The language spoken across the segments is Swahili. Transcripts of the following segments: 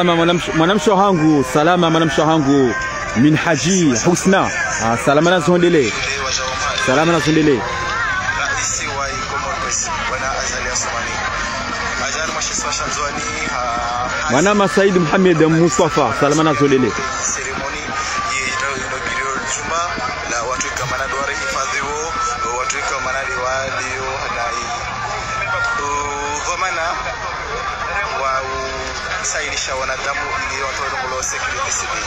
سلامة مانام شو هانغو سلامة مانام شو هانغو من حجي حسنا. آه، سلامة زونديلي سلامة زونديلي مانام سعيد محمد مصطفى سلامة زونديلي Wow. Wa kusailisha wanadamu ili watu security civil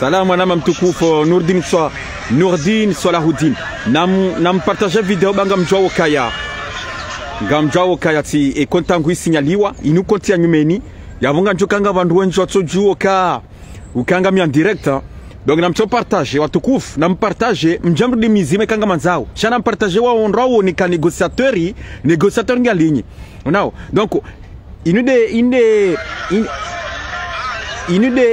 salamu mwanama mtukufu nurdin swa nurdin swalahudin nam nampartage video banga mjwao kaya. Nga kaya ti e kontangu isinyaliwa inu konti ya nyumeni. Yavonga njokanga vandu wenji watsojuo ka ukanga mia direct donc namcho partage watukufu nampartage mjamrudi mizima kanga manzao. Shana mpartage wa onrawo ni ka négociateur négociateur nga unao donc inu de inde in, inu de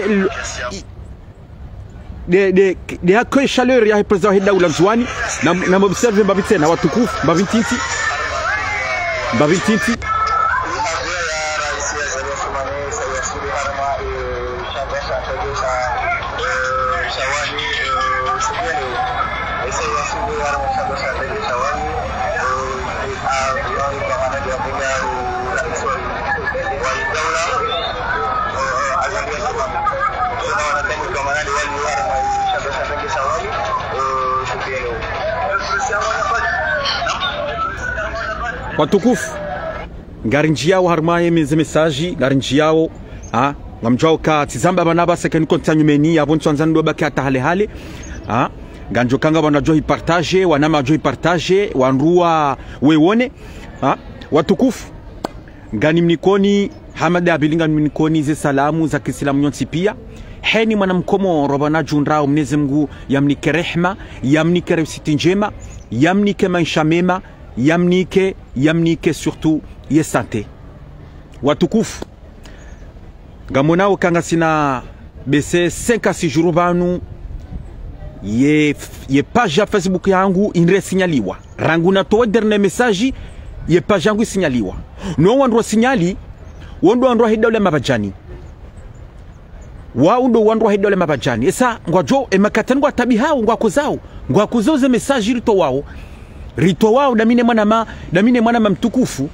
de de de accueil chaleur ya president heda ula mzwani na na observe mbavitse na watukufu mbavitinti mbavitinti watukufu ngari njiyawo harima yemeze mesaji ngari njiyawo ah ngamjwao ka tizamba bana baseke niko ntanyumeni yabo ntsanzani do baki atahale hale ah nganjo kanga bana jo partage wanama jo partage wanrua wewone ha watukufu ngani mnikoni hamada abilinga mnikoni ze salamu za Kiislamu nyonsi pia. Heni mwana mkomo robana junrao Mwenyezi Mungu yamnike rehma yamnike resiti njema yamnike maisha mema yamnike yamnike surtout ye sante watukufu. Ngamonao okanga sina bese 5 à 6 jours banu ye, ye page ya facebook yangu inre sinyaliwa rangu natoa dernier message ye page yangu isinyaliwa no wandro sinyali wondo wandro hidole mabajani waundo wandro hidole mabajani esa ngwajo emakatengwa tabi hao ngwa kuzao ngwa kuzoze message rito wao rito wao damine mwanama damine mwanama mtukufu.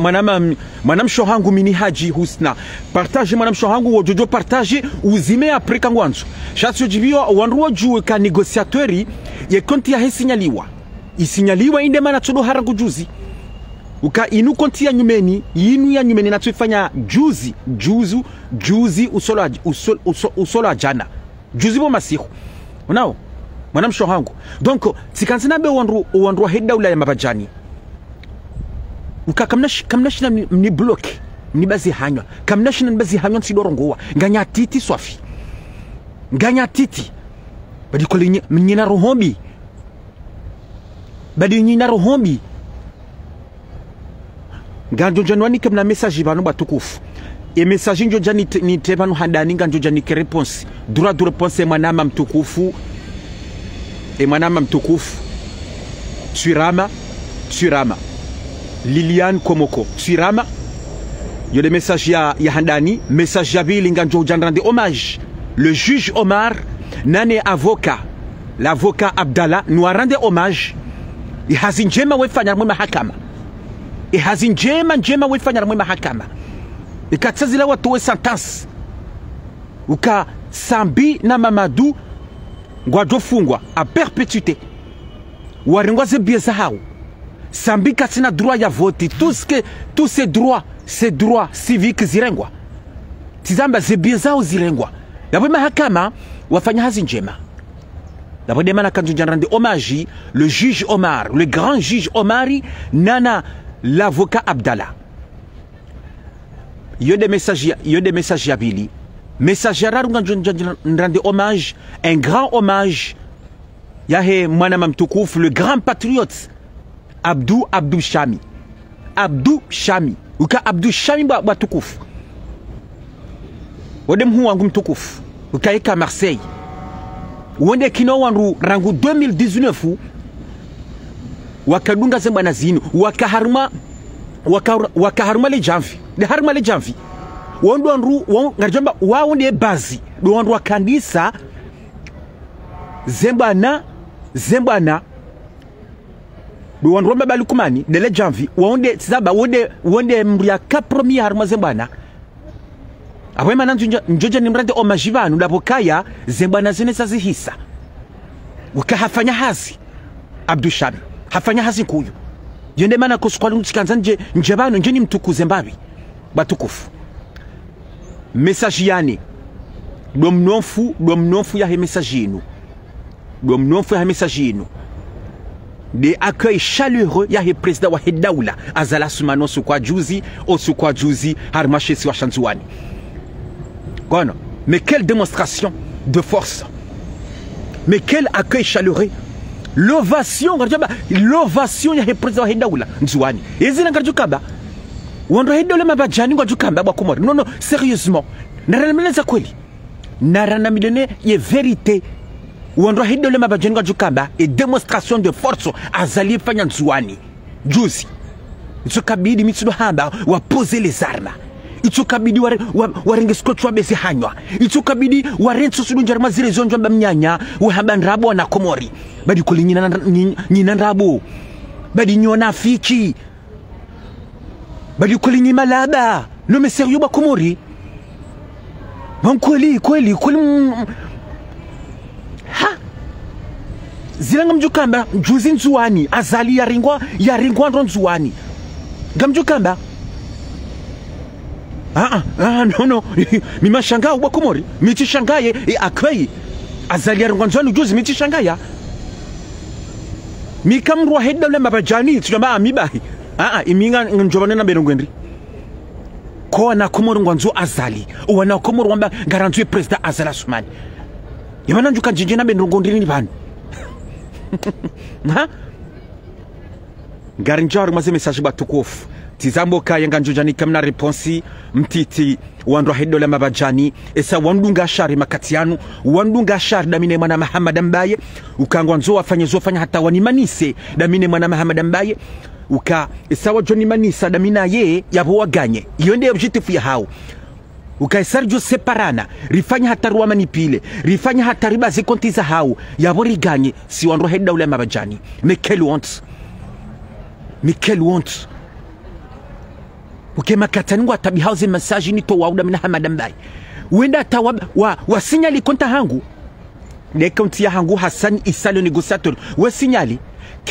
Mwanama mwanamsho hangu mini haji husna. Partage mwanamsho hangu wojojo partage uzime apre kangwanzo shatso jibio wanruo juwe ka negociatori ye konti ya hesinyaliwa isinyaliwa inde mana tsodo harangu juzi. Uka inu konti ya nyumeni inu ya nyumeni natsoifanya juzi juzu juzi usolo usolo, usolo, ajana. Juzi bo masihu. Unao mwanamsho hangu donc sikanzina be wandu wanru heda ula ya mabajani kamnash kamnash na ni bloke ni bazi hanywa. Kamnashina mni bazi hanywa nsidoro nguwa nganya titi swafi. Nganya titi. Badi kolinye mnyina rohombi badi nyina rohombi nganjo janwani kemna message banu batukufu. E message njo jani ni tebanu handani nganjo jani response dura droit de réponse mwanama mtukufu e mwanama mtukufu Tsirama Tsirama Liliane Komoko Tsirama yo message ya, ya handani message ya vili nganjo janrande hommage. Le juge Omar nane avocat. L'avocat Abdallah nous rende hommage. Ihazi njema wefanya mwe mahakama. Ihazi njema njema wefanya mwe mahakama. Ikatsazila watowe sentence. Uka sambi na mamadu ngwajofungwa a perpétuité. Waringwa zebie zahau sambi katsina droit ya voti. Que tous ces droits ces droits civiques zirengwa. Tizamba zebie zao zirengwa. Yabwe mahakama wafanya hazi njema. D'abord, demana quand je rende hommage, le juge Omar, le grand juge Omari, nana l'avocat Abdallah. Il y a des messages, il y a des messages à. Quand je rende hommage, un grand hommage. Yahe mwana mamtukouf, le grand patriote, Abdou Abdou Shami. Abdou Shami. Uka Abdou Shami ba batukuf. Wadem hu wangu mtukuf. Ukaeka Marseille wonde kino wandu rangu 2019 wakadunga zemba na zinu wakaharuma waka, wakaharuma le jamvi de haruma le jamvi wondu wandu ngarjamba wawonde bazi. Do wandu wakandisa zembana zembana do wandu wamba balikumani de le jamvi wonde tsaba wonde wonde mria ka premier harma zembana apo nanzu njoja ni mrade omaji dapo kaya zembwana zine zazihisa ukahafanya hazi abdushabi hafanya hazi nkuyu. Yende mana kuskwali tsikanzanje nje vanu nje ni mtukuze mbavi batukufu mesaji yani? Do mnofu do mnofu yahe mesaji inu yahe de accueil chaleureux yahe président wa hedaula azala sumano sukwa juzi osukwa juzi harmashesi. Mais quelle démonstration de force. Mais quel accueil chaleureux. L'ovation, l'ovation ya président Hedaula Nzouani. Ezina ngajukamba. Wando Hedaula mabajani ngwajukamba kwa kumori. Non non, sérieusement. Naranamileza kweli. Naranamilene ye vérité. Wando Hedaula mabajani ngwajukamba e démonstration de force azali fanya nzuwani Juzi. itsokabidi mitsudo hamba wa poser les armes itsokabidi warenge scotch wabese hanywa itsokabidi warenso sudunjarima zile zonjwa mba mnyanya wehaba nrabo na komori badi kuli nyina, nrabo badi nyona fiki badi kuli nyima laba no me sérieux ba komori. Ban kweli kweli ha! Zilanga mjukamba juzi nzuani azali yaringwa yaringwa ndo nzuani. Gamjukamba Ah, ah, no, no. mimashangaa ubwa komori. Michishangaye e, akwei. Azalia rungwanzwani ujuzi michishangaya mikamrwa ule mabajani tunamba amibahi ah, ah, iminga nena na berongwendri ko na komori ngwanzo azali. Wana komori wamba garanzwe president azala sumani. Yamana njuka jinje na berongondri ni bani? Ha? Ngarinjar mwaze mesaji batukufu tizamboka yanga njojani kamna reponsi mtiti wandu hedole mabajani esa wandunga shari makati yanu wandunga shari damine mwana mahamad ambaye ukangwa nzo afanye zofanya hata wanimanise damine mwana Muhammad ambaye uka esa wajoni manisa damina ye yabo waganye iyo ndiyo objective ya hao. Ukaisarjo separana rifanya hata ruwa manipile rifanya hata riba zikonti za hao yabo riganye si heda ule mabajani. Mekel wants mekel wants ukemakatani ngwa tabi hauze masaji ni to wauda mina hamada mbai wenda ta wa, wa, wa konta hangu. Nekonti ya hangu Hassan Isalo négociateur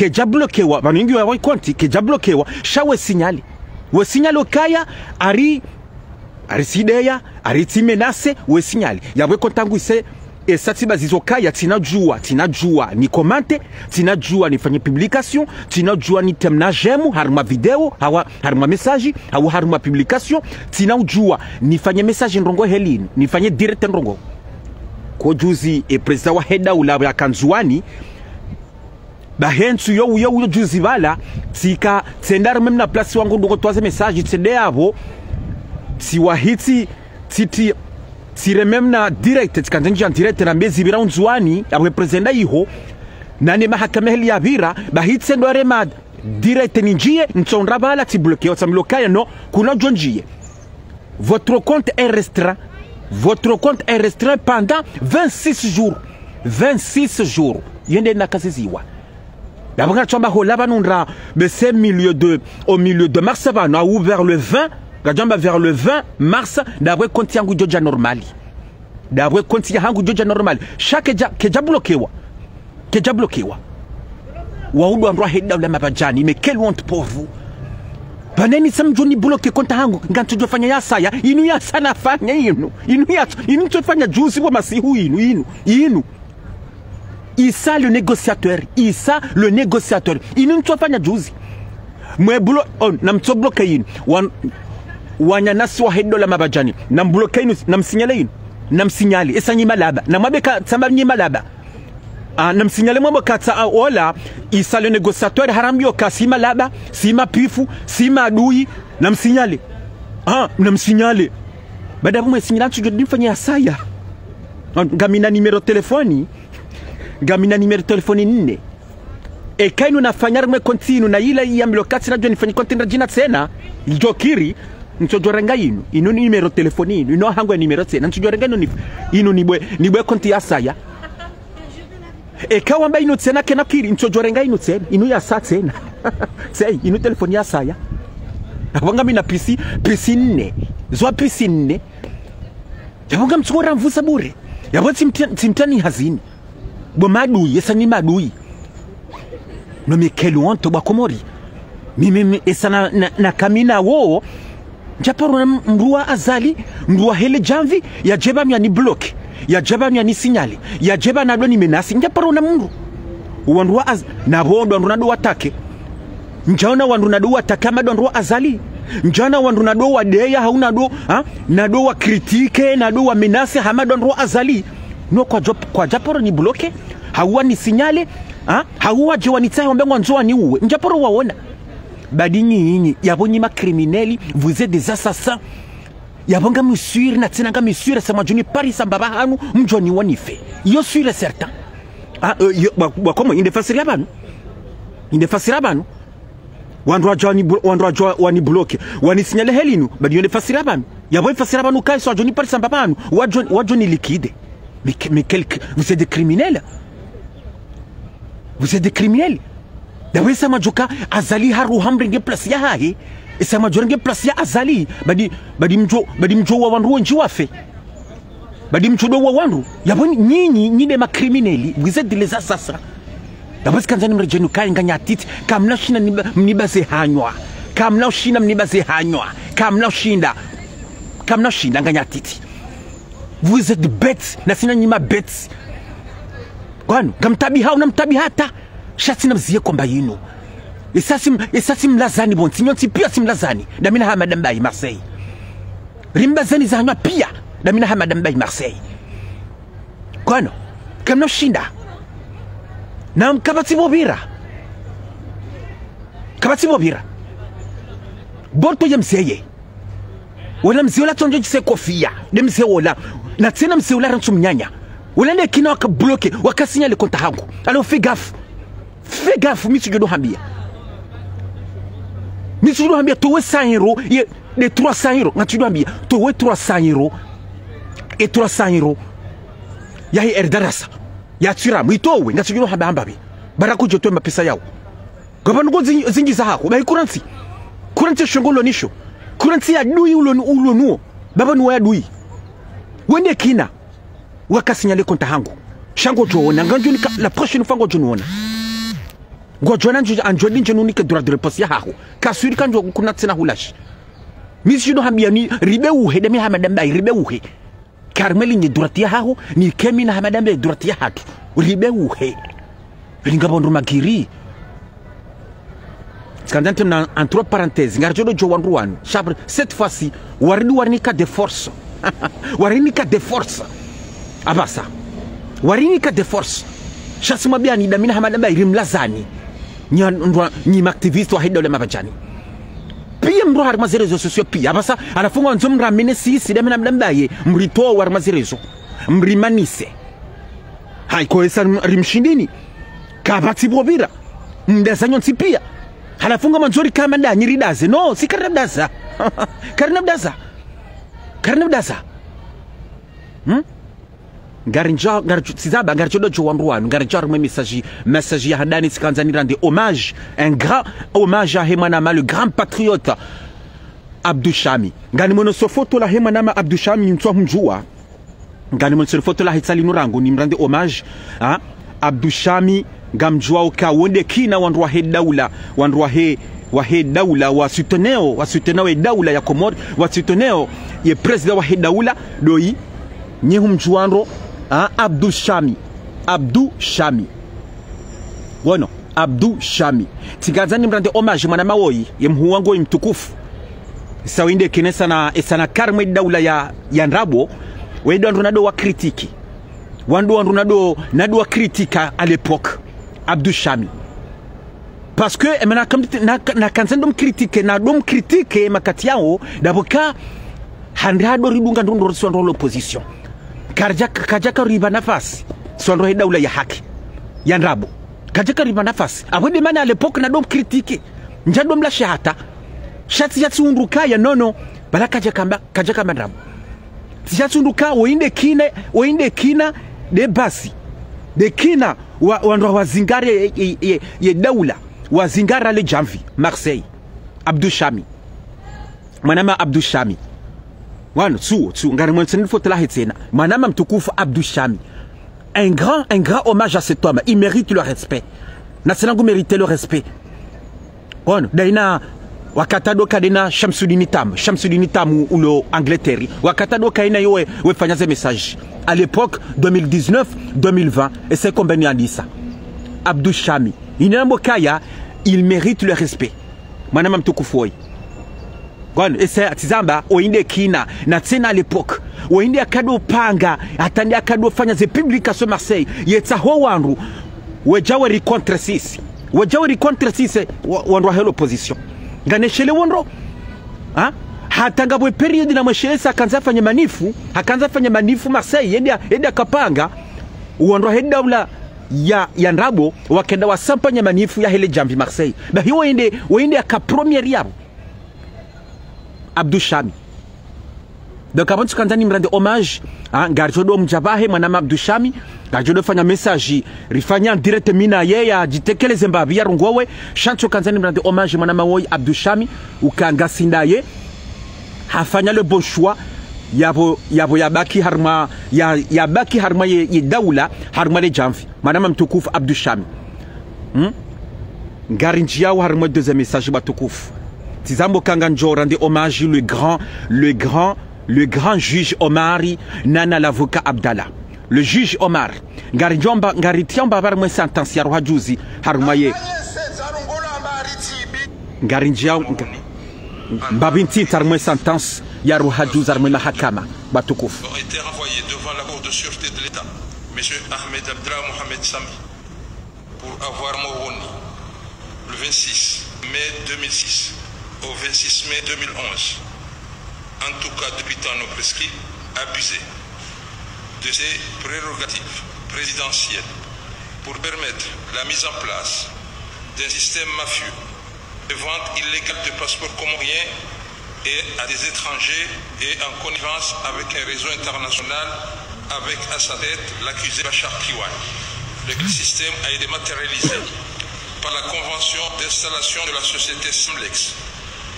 we vanhu wa wa konti ke jablokewa shawe sinyali. We signali okaya ari ari sideya ari timenase we signali yabwe kontangu ise esati bazizokaya tinajua tinajua ni komante tinajua nifanye publication tinajua ni temna jemu haruma video hawa haruma message hawa haruma publication tinajua nifanye message ndongo helini nifanye direct ndongo kojuzi e president wa heda ulawa ya kanzuani bahensu yo uyo uyo juzi bala tika tsendar mem na place wangu ndoko twaze message tsende yavo tsiwahitsi titi tire mem na direct tikanzenja direct na mbezi bira unzwani ya presenda iho nane mahakama heli ya bira bahitse ndo arema direct ni njie ntsondra bala ti bloquer otsamlokaya no kuna jonjie votre compte est restreint. Votre compte est restreint pendant 26 jours. 26 jours. Yende nakasiziwa dabanga chamba hola banundra bese milieu de au milieu de mars bano ou vers le 20 gajamba vers le 20 mars dabwe konti yangu joja normali dabwe konti yangu joja normali chaque ja keja bloquewa keja bloquewa waudu andwa heda ule mabajani mais quelle honte pour vous baneni samjoni bloke konta hangu ngantujofanya ya saya inu ya sana fanya inu inu ya inu tofanya juzi wa masihu inu inu inu Isa le négociateur Isa le négociateur. Inu tofanya juzi? Mweblo on namtobloka inu. Wan wanyanasi wa hedo la mabajani. Nambloka inu namsinyale inu? Namsinyali esa nyima laba namwabeka tsamba nyima laba Ah, namsinyale mwabo kata ah, ola isa le négociateur harambio malaba laba sima pifu sima adui namsinyale ah, namsinyale baada mwe sinyala tujo nifanya saya Ah, ngamina numero telefoni ngamina numero telefoni nne. E kainu nafanya rimwe kontinu na ila ya mlokati najo nifanya kontinu jina tsena. Jokiri nchojorenga inu. Inu ni numero telefoni inu. Ino hangwe ya numero tena nchojorenga inu inu nibwe nibwe konti ya saya. Ekawamba inu tsena kena kiri. Nchojorenga inu tsena. Inu ya sa tsena. Sei inu telefoni ya saya. Abanga mina pisi pisi nne. Zwa pisi nne. Yabonga mtsukora mvusa bure. Yabo tsimtani hazini bo madui esani madui no mikelu onto bwa komori. Mimi esana na, na kamina wo. Njaparo mrua azali mrua hele jamvi ya jeba mya ni bloke ya jeba mya ni sinyali ya jeba na do ni menasi njaparo na mru. Wandua az na bondo ndo nado watake njaona wandu nado watake ama ndo azali? Njana wandu nado wadeya hauna do ha? Nado wa kritike nado wa menasi hama ndo azali no kwa jop, kwa japoro ni bloke hauwa ni sinyale ha? Hawa je wanitsaye wambengo nzoa ni uwe. Njaporo waona badinyi yinyi yabonyi makrimineli vous êtes des assassins yabonga misure na tsena nga misure sama juni paris sambaba hanu mjoni wanife yo sure certain ah uh, yo bakoma inde fasiri abantu inde fasiri abantu wandu wajwa wani wandu wajwa wani bloke. Wani sinyale helinu badi yonde fasira abantu yabo fasiri abantu kaiso joni paris sambaba hanu. Wajoni wajoni liquide mais, mais quel vous êtes des criminels? Vous êtes des criminels? Dawe sama joka azali haru hamringe place ya hahi sama que place ya azali? Badi badi mjo badi mjo wa wandu wenji wafe? Badi mjo wa wandu yaboni nyinyi nyine ma êtes des assassins. Dawe kanzani mrejenu kai nganya titi kamna shina mniba se hanywa. Kamna shina mniba se hanywa. Kamna shinda. Kamna shinda nganya titi vous êtes bêtes. Na sina nyima bêtes hao namtabi hata. Shati namzie kwamba yinu esasim isasi mlazani bonti. Nyonti pia simlazani damina yi marseille. Rimbazani zanywa pia. Damina yi marseille. Kwano kamno shinda? Na mkabati bobira? Kabati bobira? Bonto ya mzeye. Wala mzee wala tonjo jise kofia. De mzee wala na tena wala rancho mnyanya. Ulane kina waka kina wakabloke wakasinya le konta hangu alo figaf figaf jodo hambia. Misu jodo hambia towe 100 euro ye de 300 euro. Ngati jodo hambia towe 300 euro. E 300 euro. Ya hi erdarasa ya tsira mwitowe hambia hambabe baraku joto mapesa yao. Gabanu go zingi za hako bai kuransi shongolo nisho. Kuransi ya dui ulo ulo nuo baba nuwa ya dui wende kina wakasinyale konta hangu. Shango joona nganjoni la prochaine fois ngo joona ngojona njo anjoni njo nunike dura de repos ya hahu kasuri kanjo kuna tsena hulash misi no hambia ni ribe uhe demi hamadamba ribe uhe. Karmeli ni droit ya hahu ni kemi na hamadamba durati ya hatu. Ribe uhe. Linga bondu magiri. Skandante na entre parenthèses ngar jodo jo wandu wan cette fois-ci warni warni ka de force warni ka de force. Abasa. Warinika de force. Shasimwambia ni damina hamadaba irimlazani. Ni ndwa ni activist wa hida ule mabajani. Pia mro har mazerezo sosio pia. Basa anafunga nzo mramene sisi damina mdambaye mrito war mazerezo mrimanise. Haiko esa rimshindini. Kabati bobira mdazanyo nsipia halafunga manzori kama ndanyiridaze no si karina bdaza karina bdaza karina bdaza hmm? ngarinja sizaba ngarichodo cho wandu wanu ngarinja rumwe message message ya hadani sikanzanira ndi hommage un grand hommage ahe mwanama le grand patriote abdushami ngani mwono so he la abdushami ntwa mjua. Ngani mwono so photo la hitsali nurangu ni mrande hommage ha Abdou Shami ngamjua uka wonde kina wandu wahe daula wandu wa he wa he daula wa sutoneo wa suteneo daula ya Komor wa sutoneo ye president wa he daula doi nyehu mjuandro ah, Shami Abdou Shami. Wono Abdou Shami. Tigazani mrande homage mwana mawoyi ye mhuwango mtukufu. Sawinde kinesa na esana karme daula ya ya nrabo wedo ndo nado wa kritiki. Wandu wandu nado wa kritika à l'époque Abdou Shami parce que eh, na, na, na kanza ndom kritike na dom kritike makati yao handa do ribunga ndo ndo l'opposition. Karja kaja kariba nafasi sondro daula ya haki ya ndrabo. Kaja kariba nafasi de mana l'époque na dom critique nja dom la shata shati ya tsunduka ya nono bala kaja kamba kaja kamba ndrabo. Ya tsunduka oinde kine oinde kina de basi de kina wa wa wazingare ye, ye, ye, ye daula wazingara le jamvi Marseille. Abdou Shami mwanama Abdou Shami wana tsuo tsuo ngari mwentseni faut la mtukufu Abdou Shami un grand un grand hommage à cet homme. Il mérite le respect. Na senangu mérite le respect. Wana daina wakatado kadena Shamsudini Tam. Shamsudini Tam ulo Angleterre. Wakatado kaina yowe wefanya message. À l'époque 2019 2020 et c'est combien yandisa Abdou Shami inambo kaya il mérite le respect. Manama mtukufu oi gwana ese tizamba oinde kina na tena à l'époque. Oinde akado panga atandi akado fanya ze publication Marseille. Yetsa ho wandu wejawe ri contre sisi wejawe ri contre sisi wandu helo position nganeshele wondro ha hatanga bwe period na mweshelesa akanza fanya manifu. Akanza fanya manifu Marseille yende yende akapanga wandu hedawla ya ya ndabo wakenda wasampanya manifu ya hele jambi Marseille. Ba hiyo ende wende aka premier yabo. Abdou Shami donc avant tukanza ni mrande hommage ah garjodo mjabahe mwanama Abdou Shami garjodo fanya message rifanya direct mina yeye ajitekeleze Zimbabwe ya rungowe shancho kanza ni mrande hommage mwanama woi Abdou Shami ukanga sindaye. Hafanya le bon choix yabo yabo yabaki harma ya yabaki harma ye, ye daula harma le jamvi mwanama mtukufu Abdou Shami hmm? ngari njiao harma deuxième message batukufu tizambo kanga rende hommage le grand le grand le grand juge Omari nana l'avocat Abdallah. Le juge Omar. Ngari njomba ngari tiamba sentence ya roha juzi ngari njia mbabinti tar mwe sentence ya roha juzi armwe mahakama batukufu ont été renvoyés devant la Cour de sûreté de l'État, M. Ahmed Abdallah Mohamed Sami, pour avoir moroni le 26 mai 2006 au 26 mai 2011, en tout cas depuis temps non prescrit, abusé de ses prérogatives présidentielles pour permettre la mise en place d'un système mafieux de vente illégale de passeports comoriens et à des étrangers et en connivence avec un réseau international avec à sa tête l'accusé Bachar Kiwan. Le système a été matérialisé par la convention d'installation de la société Simlex,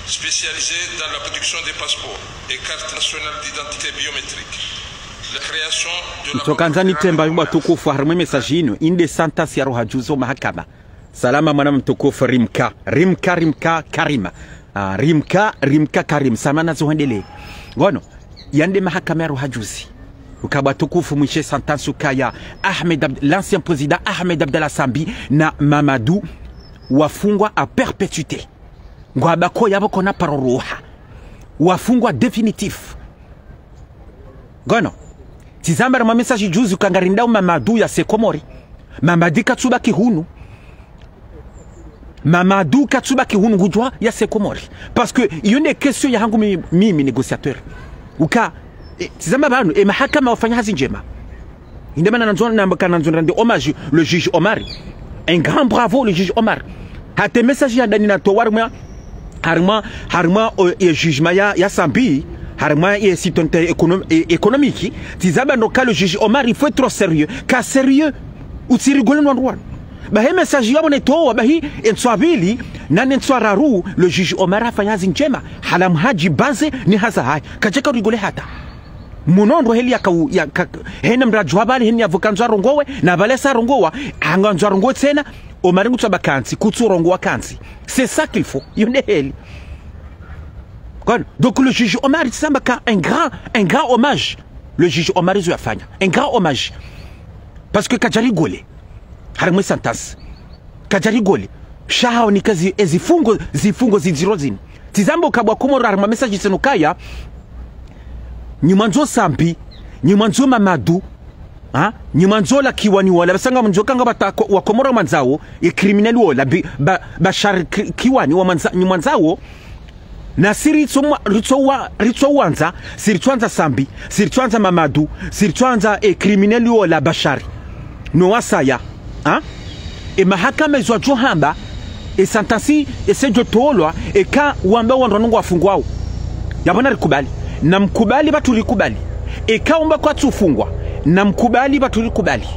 spécialisée dans la production des passeports et cartes nationales d'identité biométrique. La création de la tokanzani temba yuba tukufu harmwe message ino inde sentence ya roha juzo mahakama salama mwana mtukufu rimka rimka rimka karima ah, rimka rimka karim samana zohendele ngono yande mahakama ya roha juzi ukaba tukufu mwishe sentence ukaya Ahmed l'ancien président Ahmed Abdallah Sambi na Mamadou wafungwa a perpétuité. Ngo abako yabo kona paroroha wafungwa definitif gono tizambara mwa message juzi ukangarinda Mamadou ya Sekomori. Mamadi katsuba kihunu mamadu katsuba kihunu hujwa ya sekomori. Parce que iyo ni question ya hangu mimi, mimi négociateur uka e, tizama banu e mahakama wafanya hazi njema. Indemana nanzona nambaka nanzona ndi hommage le juge Omar. Un grand bravo le juge Omar. Hate message ya dani na to warma harma harma uh, e jugement ya ya sambi e citoyenneté économ, e, économique tizaba no ka le juge Omar il faut être trop sérieux. Ka sérieux utsirigole no ndwana bahe message yabo netoa bahi enswabili na nenswararu le juge Omar afanya hazi njema halam haji baze ni haza hai. Kacheka rigole hata. Munondo heli ya, kau, ya ka, hena mrajwa bali heni avukanzwa rongowe na balesa rongowa. Anga nzwa ngowe tena Omar ngutswa bakansi kutsu rongowa kansi. C'est ça qu'il faut. Yone heli. Kon, donc le juge Omar tsamba ka un grand un grand hommage. Le juge Omar zuyafanya yafanya un grand hommage. Parce que kajari gole harimwe sentence kajari goli. Shahawo ni kazi ezifungo zifungo ziziro zini tizambo kabwa komoro harimwa kaya. Senukaya nyumanzo sambi. Nyuma nzo mamadu. Ha? Nyumanzo la kiwani wala basanga munzo kanga bata wakomora manzao e criminal wala ba, bashar ki- kiwani wa manza, nyumanzao na siri ritsowa ritsowa ritsowanza siritwanza sambi siritwanza mamadu siritwanza e criminal wala bashari. No wasaya ha e mahakama izwa johamba e santasi esejo tolwa e ka wamba wandongo wafungwao yabona likubali na mkubali batulikubali ikaomba kwa tufungwa na mkubali batulikubali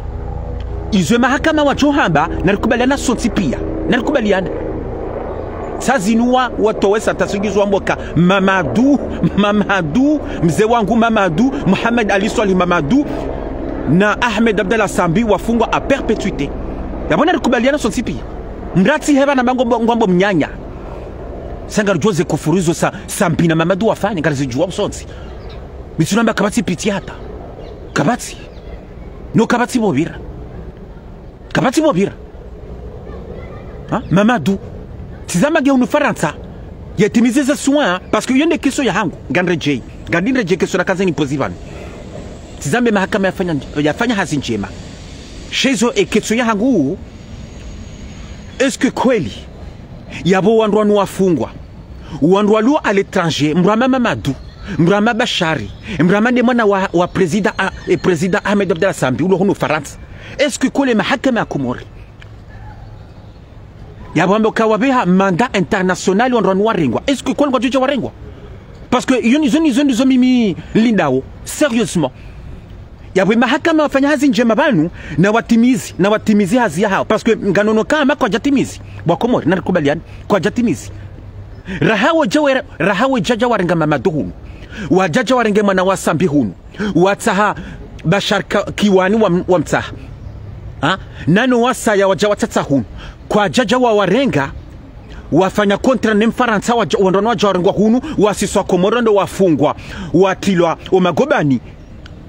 izwe mahakama wa johamba nalikubaliana sonsi pia nalikubaliana sazinuwa watowe santasingizwa mboka. Mamadu mamadu mzee wangu mamadu muhammad ali swali mamadu na ahmed abdallah sambi wafungwa a perpetuité yabona alikubaliana sonsi pia mrati heba na mango ngombo mnyanya. Sanga rjoze kufurizo sa Sambi na mamadu wafanye ngari zijua usonsi mitunamba piti hata. Kabatsi no kabatsi bobira. Kabatsi bobira. Ha? Mamadu tizama ge unu faransa yatimize soin parce que yende kiso ya hangu. Ngandre j ngandindre j kiso na kazi ni pozivan tizambe mahakama yafanya yafanya hazi njema. Shezo eketso ya hangu est-ce kweli yabo wandu wanu wafungwa wandu walio a l'étranger mrama mamadu mrama bashari mrama de mwana wa, wa presida, eh, presida ahmed abdallah sambi ulo huno faransa. Eske kweli mahakama ya komori? Yabambe kawabeha manda international wandu wanu warengwa. Est-ce que kole ngwajuja warengwa? Parce que yoni zoni zoni zo mimi lindao sérieusement yabwe mahakama wafanya hazi njema banu na watimizi na watimizi hazi yao que nganono kama kwa jatimizi bwakomori na kubaliana kwa jatimizi. Rahawo jawe rahawo jaja warenga mamadu hunu wajaja warenge mwana wa sambi hunu watsaha bashar ka- kiwani wa, wa mtsaha. Ha? nano wasaya waja watsatsa hunu. Kwa jaja wa warenga wafanya kontra ne mfaransa wa wandono waja warengwa hunu wasiswa komorondo wafungwa watilwa omagobani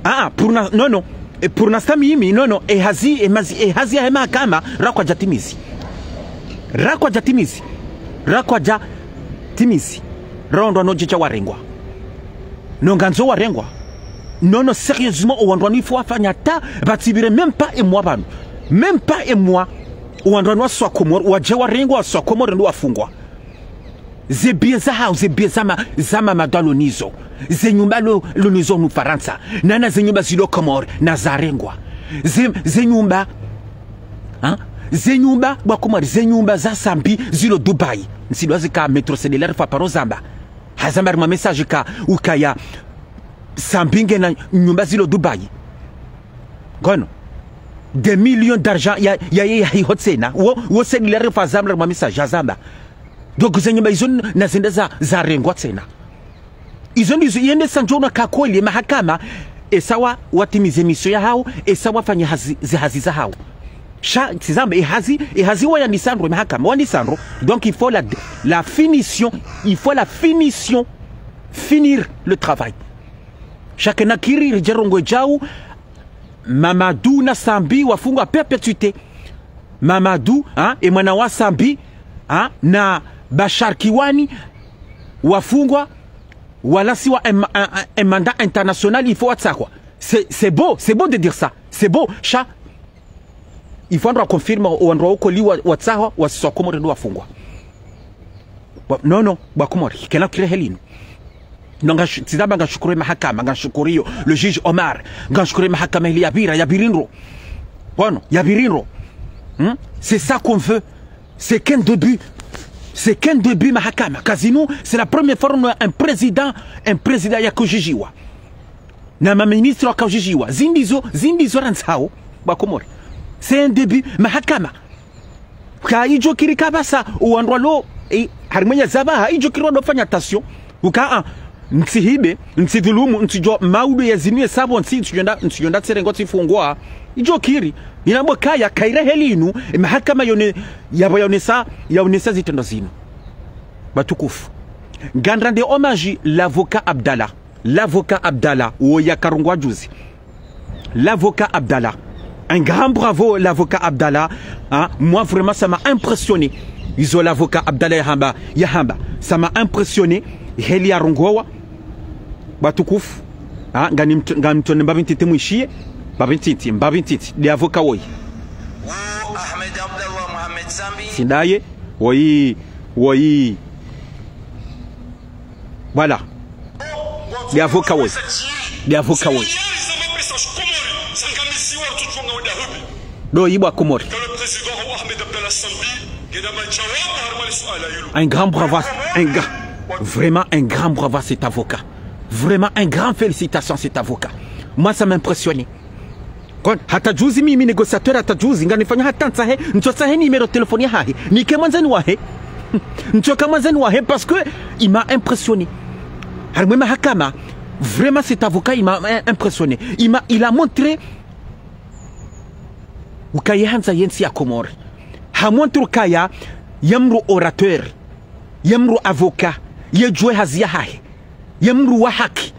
ah pour na non non et pour l'instant mimi non non et hazi et mazi et hazi ya mahakama rakwa jatimizi rakwa jatimizi rakwa ja timizi. Rondo no jicha warengwa. Nonganzo warengwa. Non, non, sérieusement owandwani ifo wafanya ta batibire même pas et moi banu. Même pas et moi owandwani waswa komoro waje warengwa waswa komoro ndo wafungwa zebie za hao ma, zama zama madalonizo zenyumba lo lonizo nu faransa nana zenyumba zilo komor na zarengwa Ze, zenyumba ha? zenyumba bwakomori zenyumba za sambi zilo dubai nsilwa zika metro sedelaire fa paro zamba hazamba rima message ka ukaya sambinge na nyumba zilo dubai gono des millions d'argent ya ya ya hiho tsena wo wo sedelaire fa zamba rima message azamba donc zenyumba izo na zinde za za rengwa tsena. Izo ndizo yende sanjona kakoli mahakama esawa watimize miso ya hao esawa fanya hazi, zihazi za hao. Sha tizama ehazi ehazi wa yanisandro mahakama wanisandro donc il faut la, la finition il faut la finition finir le travail. Shake nakiri rijerongo jau Mamadou na sambi wafungwa perpetuité Mamadou ha, e mwana wa sambi ha, na bashar kiwani wafungwa wala si wa un, un, un mandat international il faut watsa quoi. C'est beau c'est beau de dire ça. C'est beau sha ifo ndo akonfirma wandu waukoli watsaha wasisokomori ndo wafungwa. Ba- nono bwakomori kela kirehe lino no. Ngash- tizama ngashukuru mahakama ngashukuru hiyo le juge Omar ngashukuru mahakama ile yabira yabirinro bono yabirinro hmm? c'est ça qu'on veut. C'est qu'un début c'est qu'un début mahakama. Kazinu c'est la première fois on a un président un président yakujijiwa. Na maministre wakajijiwa zindizo zindizo ranzao bakomori. C'est un début mahakama. Ka ijo kiri kabasa uwandwa lo e, harimenya zabaha. Ijo kiri wadofanya tasio uka a ntsihibe ntsidhulumu ntsijo maudu ya zinuye sabo ntsi ntsijonda ntsijonda tserengo tsifungwa ijo kiri inabo kaya kaire helinu mahakama yone yabo yonesa yonesa zitendo zino batukufu ngandande hommage l'avocat Abdallah l'avocat Abdallah wo karungwa juzi l'avocat Abdallah. Un grand bravo, l'avocat Abdallah. Hein? Moi, vraiment, ça m'a impressionné. Ont l'avocat Abdallah Yahamba. Yahamba. Ça m'a impressionné. Heli Arungowa. Batukuf. Hein? Ngani mtu- ngani mtone mbabintiti mwishie. Mbabintiti, mbabintiti. Li avocat woyi. wo ahmed abdallah mohamed sambi Sindaye. Woyi. Woyi. Voilà. Li avocat woyi. Li avocat woyi. Do yibwa komori. Un grand bravo, un gars. Vraiment un grand bravo à cet avocat. Vraiment un grand félicitations à cet avocat. Moi ça m'a impressionné. Wahe. Parce que il m'a impressionné. Mahakama vraiment cet avocat il m'a impressionné. Il m'a il a montré ukayihanza yensi ya komori hamontre ukaya yamru orateur yamru avocat. Yejue hazia yamru wa haki.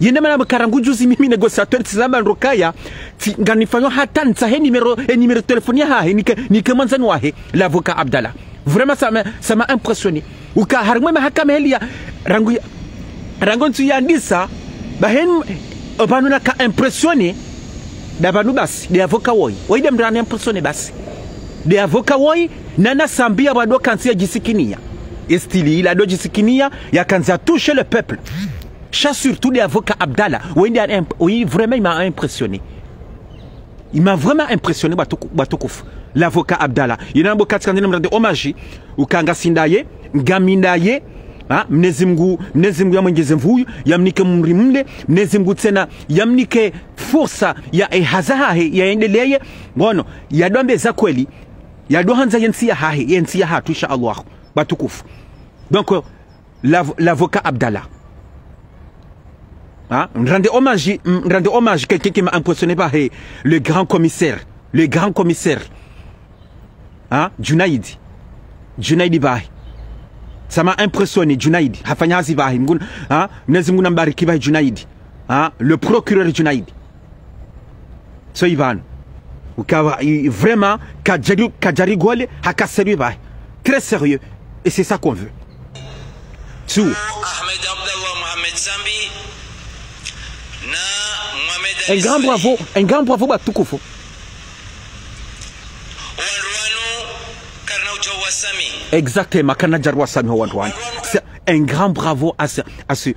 Yende mana mkarangu juzi mimi négociateur tizama ndokaya ti nganifanyo hata nsahe nimero e nimero telefoni hahe nike nike manzani wahe l'avocat Abdallah vraiment ça m'a ça m'a impressionné uka harimwe mahakama helia rangu ya- rangu ntu yandisa bahen banu na ka impressionné da banu basi de avocat woi. Waide mrani impressionné basi. De avocat woi nana sambia bado nsia jisikinia estili ila do jisikinia ya kansi ya toucher le peuple. Cha surtout des avocats Abdallah. Oui, vraiment il m'a impressionné. Il m'a vraiment impressionné l'avocat Abdallah. Yinambo katika ndine mrande hommage ukanga sindaye ngamindaye ha mnezi mngu mnezi mngu ya mwenyezi mvuyu yamnike mri mle mnezi mngu tena yamnike fursa ya ehazahahe yaendeleye ngono yadombe za kweli yadohanza yensi ya hahe yensi ya hatu insha Allah batukufu donc euh, l'av- l'avocat Abdallah Hein? Rendez hommage, hommage quelqu'un qui m'a impressionné par le grand commissaire, le grand commissaire, hein? Junaidi, Junaidi Bahi. Ça m'a impressionné, Mgun- hein? Hein? Le procureur Junaidi. So Ivan, vraiment kajari gole haka sérieux Bahi, très sérieux, et c'est ça qu'on veut. Tout. Un grand bravo, un grand bravo uchowa sami Exactement. C'est un grand bravo à ce, à ce,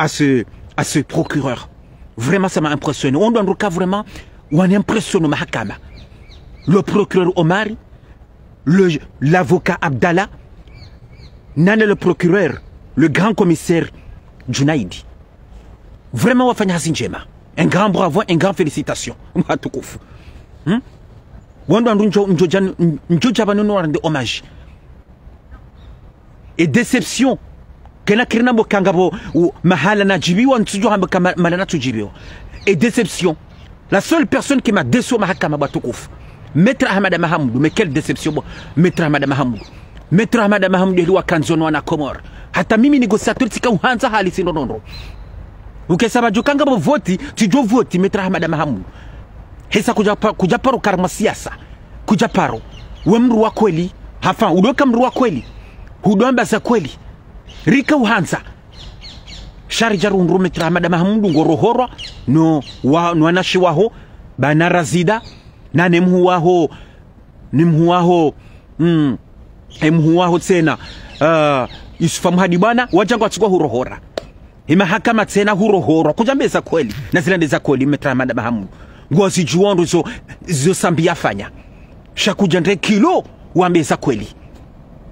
à ce, à ce procureur. Vraiment, ça m'a impressionné. On doit nous cas vraiment, on impressionne mahakama. Le procureur Omar, l'avocat Abdallah, nane le procureur, le grand commissaire Junaidi. Vraiment, wafanya kazi njema. Un grand bravo, un grand félicitations. Matukufu. Hmm? Wanda njo njo jan njo jabanu rende hommage et déception kena kirina bo kangabo ou mahala na jibiwa ntujo hamba kama malana tujibiwa et déception la seule personne qui m'a déçu mahakama batukuf maître Ahmad Mahamoud mais quelle déception bo maître Ahmad Mahamoud maître hamada Mahamoud iliwa kanzono wana Komor hata mimi négociateur tika uhanza hali sinonondo ukesaba jukanga bo voti tijo voti metro hamada Mahamoud hesa kuja, pa, kuja karma siasa. Kuja paro we mru wa kweli. Hafa udoka mru wa kweli. Hudomba za kweli. Rika uhanza. Shari jaru metro tramada mahamudu ngorohorwa no wa no anashi waho. Bana razida. Na mhu waho. Ni waho. Mm, emhuaho tsena uh, yusufa muhadi bwana wajango atsikwa hurohora. Imahakama tsena hurohorwa kujambeza kweli na zilande za kweli metramada mahamu ngozi juondo zo zo sambia fanya shakuja ndre kilo wambeza kweli.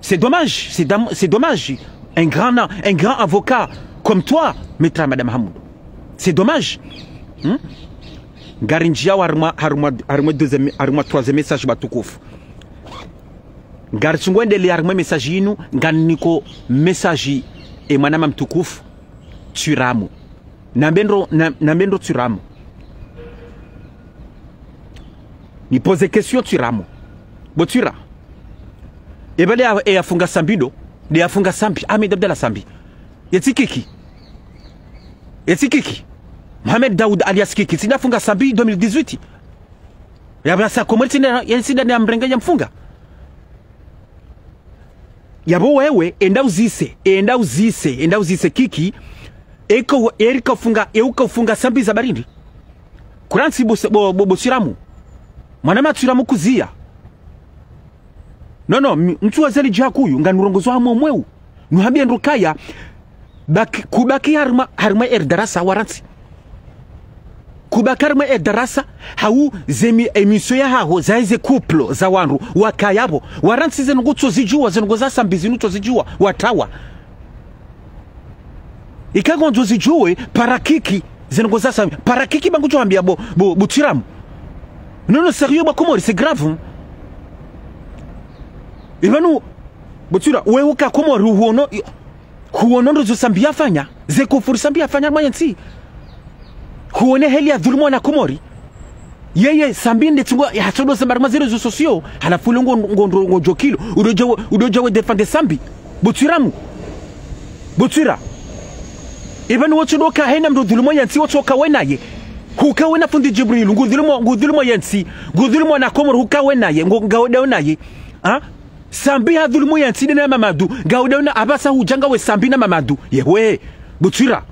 C'est dommage c'est dommage. Un grand un grand avocat comme toi metra madame Hamoud c'est dommage. Hmm? ngari njia haruma haruma haruma deuxième haruma troisième message batukufu ngari tungwendele mwe mesaji inu ngani niko mesaji e mwanama mtukufu tswiramo nambendro na- nambendro tswiramo ni pose question tswiramo botswira ebale eyafunga sambi do de yafunga sambi ahmed abdalla sambi. Yetsikiki yetsikiki mohamed daoud alias kiki sinafunga sambi 2018 yabasa komori sida ya mrenga ya mfunga yabo wewe enda uzise enda uzise enda uzise kiki eko erika funga euka funga sambi za barindi. Kuransi bosiramu bo, bo, siramu? Mwanama matsiramu kuzia. No no m- mtu wazali jakuyu nganurongozo hamwe mweu. Nuhabia ndukaya baki, kubaki harma harma er darasa waransi kubaki edarasa darasa hau zemi emisio ya haho zaize kuplo za wanru wakayabo waransi zenugutso zijua zenugoza sambizi nutso zijua watawa. Ikagonzo zijue parakiki zenugoza sambi parakiki bangucho hambia bo, bo, butiramu nono non sérieux bakomori c'est grave ibanu butira botsura wewe ka komori huono huono ndo zosambia fanya zekufuri sambia fanya manya nsi huone heli ya dhulumu na kumori. Yeye sambinde tsungo hatodo sambar mazero zo sosio halafu longo ngondro ngojo kilo udojo udojo we defende sambi. Butiramu butira even wotsuro ka hena mdo dhulumu ya nsi wotsoka wenaye hukawe na fundi jibril ngudhulumo ngudhulumo ngo ngudhulumo na komoro hukawe naye ngawdewo naye. Ha? Sambi ha dhulumu ya nsi na mamadu ngawdewo na abasa hujanga we sambi na mamadu. Yewe. Butsira.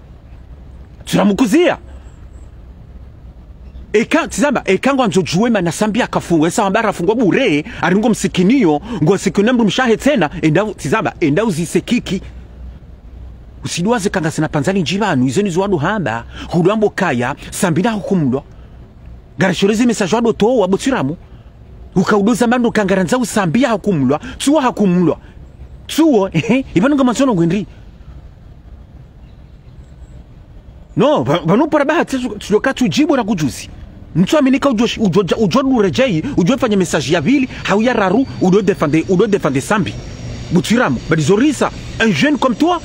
Turamukuzia eka tizamba ekangwa nzojuwema ma nasambi akafungwa esa ambara afungwa bure aringo msikinio ngo sikune mru mshahe tena enda tizamba enda uzise kiki usidwaze kanga sina panzani njibanu izo nizo wadu hamba hudwambo kaya sambina hukumlwa garashoreze message wadu towa botsiramu ukaudoza mando kangaranza usambia hakumlwa tsuwa hakumlwa tsuwo ehe ibanu ngama zono ngwendri no banu baha tsuloka tujibu na kujuzi mtu aminika ujo ujodure ujo fanya message ya vili hauya raru udo defende udo defende sambi. Butsiramu badizorisa un jeune comme toi.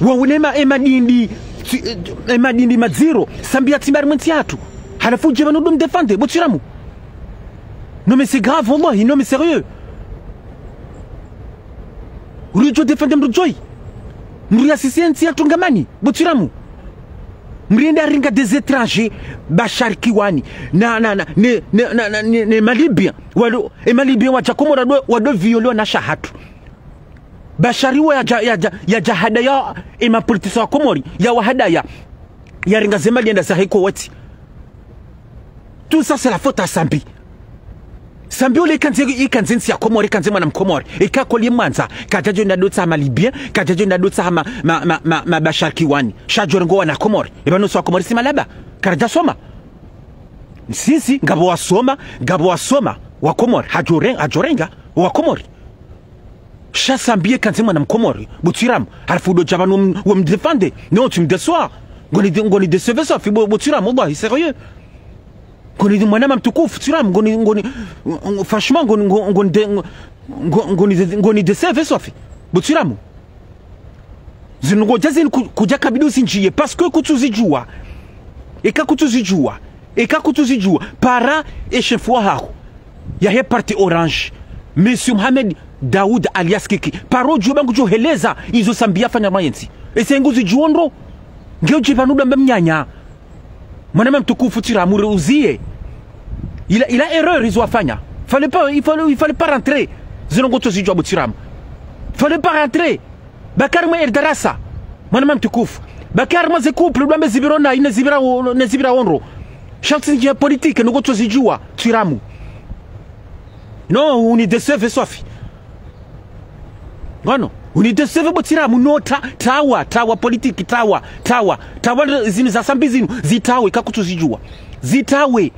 Wawunema emadindi dindi eh, emadindi madziro sambi tsimbari mwentsi yathu halafu uje nudo mdefende butiramu non mais c'est grave wallahi non mais sérieux. Urijo defende mrujoi. Mri asisi nsi ya ngamani botsiramu mriende ringa des étrangers basharikiwani na na na ne ne na, na, ne, ne malibia walo wa chakomo do wado violio na shahatu. Bashariwa ya, ja, ya, ja, ya jahada ya e mapolitisa wa komori ya wahadaya ya ringa zema lienda sahiko wati tout ça c'est la faute à Sambi Sambi ole ikanze ikanze nsi ya komori ikanze mwana dotsa ma libyen kajajo na dotsa ma ma ma, ma, ma bashar kiwani shajor ngo wana komori ibano so komori si malaba. Karaja soma. Sisi ngabo wasoma ngabo komori hajorenga hajorenga wa komori shasambie kanze mwana mkomori butiram halafu do jabanu wamdefande non tu me déçois ngoni ngoni décevez ça fi butsiramu wallahi sérieux ngoni mwanama mtukufu tsiramu ngoni ngoni ng- franchement ngoni ngoni de- ngo- ngoni de- ngoni wafi butsiramu zinongoja ku- kuja kabidi usinjie parce kutuzijua. Eka kutuzijua. Eka kutuzijua. Para eshefua hako yahe parti orange. Monsieur mohamed daoud alias kiki. Paro jua bangu joheleza izo sambia fanya mayensi esenguzi juondro ngeo jipanuda mbemnyanya. Mwanama mtukufu tiramure uzie ila ila erreur izo afanya fallait pas il fallait il fallait pas rentrer. Zinongo tozijua butiram fallait pas rentrer. Bakari mwa erdarasa mwanama mtukufu bakari mwa ze couple dwambe zibiro na ine zibira ne zibira onro. Sharti ya politique nugo tozijua tiramu. No unideseve swafi ngono unideseve botsiramu no ta, tawa tawa politiki tawa tawa. Tawa zinu za sambi zinu zitawe kakutuzijua zitawe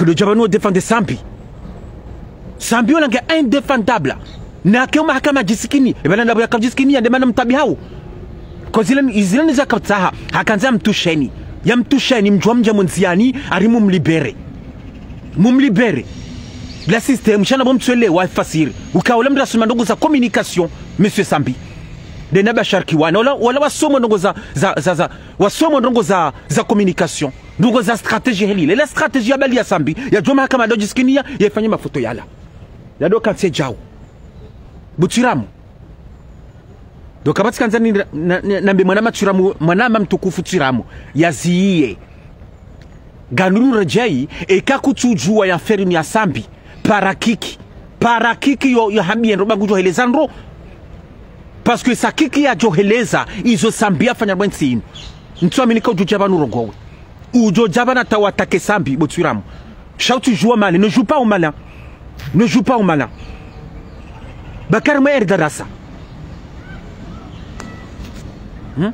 fulo jabanu defende sambi sambi olange indefendable nake mahakama jisikini ibana ndabo yakajisikini ande mana mtabi hao. A zile zile ni zakataha hakanza mtusheni ya mtusheni mjwa mja munziani ari mumlibere mumlibere la système shana bom tswele wa fasiri ukaola mndu asoma ndongo za communication monsieur sambi de na bashar kiwana wala wala wasoma ndongo za za za, za wasoma ndongo za communication ndongo za strategy helile la strategy ya bali ya sambi ya joma kama doji skinia yefanye mafoto yala. Ya doka kanse jao. Butiramu. Doka kabati kanzani nambe manama chiramu. Manama mtukufu tiramu. Yaziie ganuru rejei ekakutujua ya ferini ya sambi parakiki. Parakiki yo, yo hambie ndo gujo joheleza nro. Parce que sakiki ya joheleza izo sambi fanya rwensini ntwaminika ujo banu nurongowe ujo jaba na tawatake sambi botsiramu shautu joue mal ne joue pas au malin. Ne joue pas au malin. Bakari ma darasa hmm?